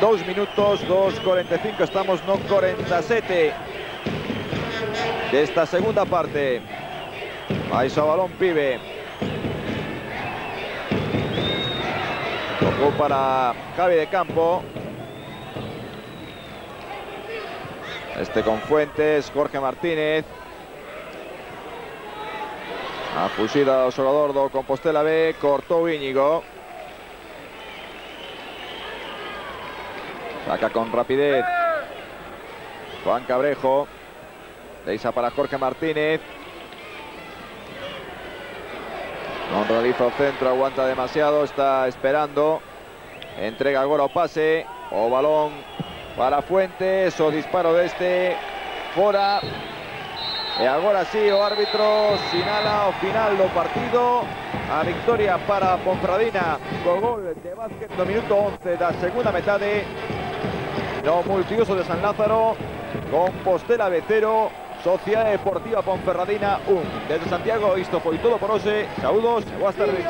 S1: dos minutos, 2.45, estamos no 47 de esta segunda parte. Ahí a balón pibe. Tocó para Javi de Campo. Este con Fuentes, Jorge Martínez. A fusida o xogador do Compostela B, cortou Íñigo. Saca con rapidez Juan Cabrejo. Deisa para Jorge Martínez. No realiza centro, aguanta demasiado, está esperando. Entrega agora o pase. O balón para Fuentes, o disparo deste fora. E agora sí, o árbitro sinala o final do partido. A victoria para Ponfradina co gol de básquet no minuto 11 da segunda metade. No multiuso de San Lázaro, Compostela B0, Sociedad Deportiva Ponferradina 1. Desde Santiago, isto foi todo por hoxe. Saúdos e boas tardes.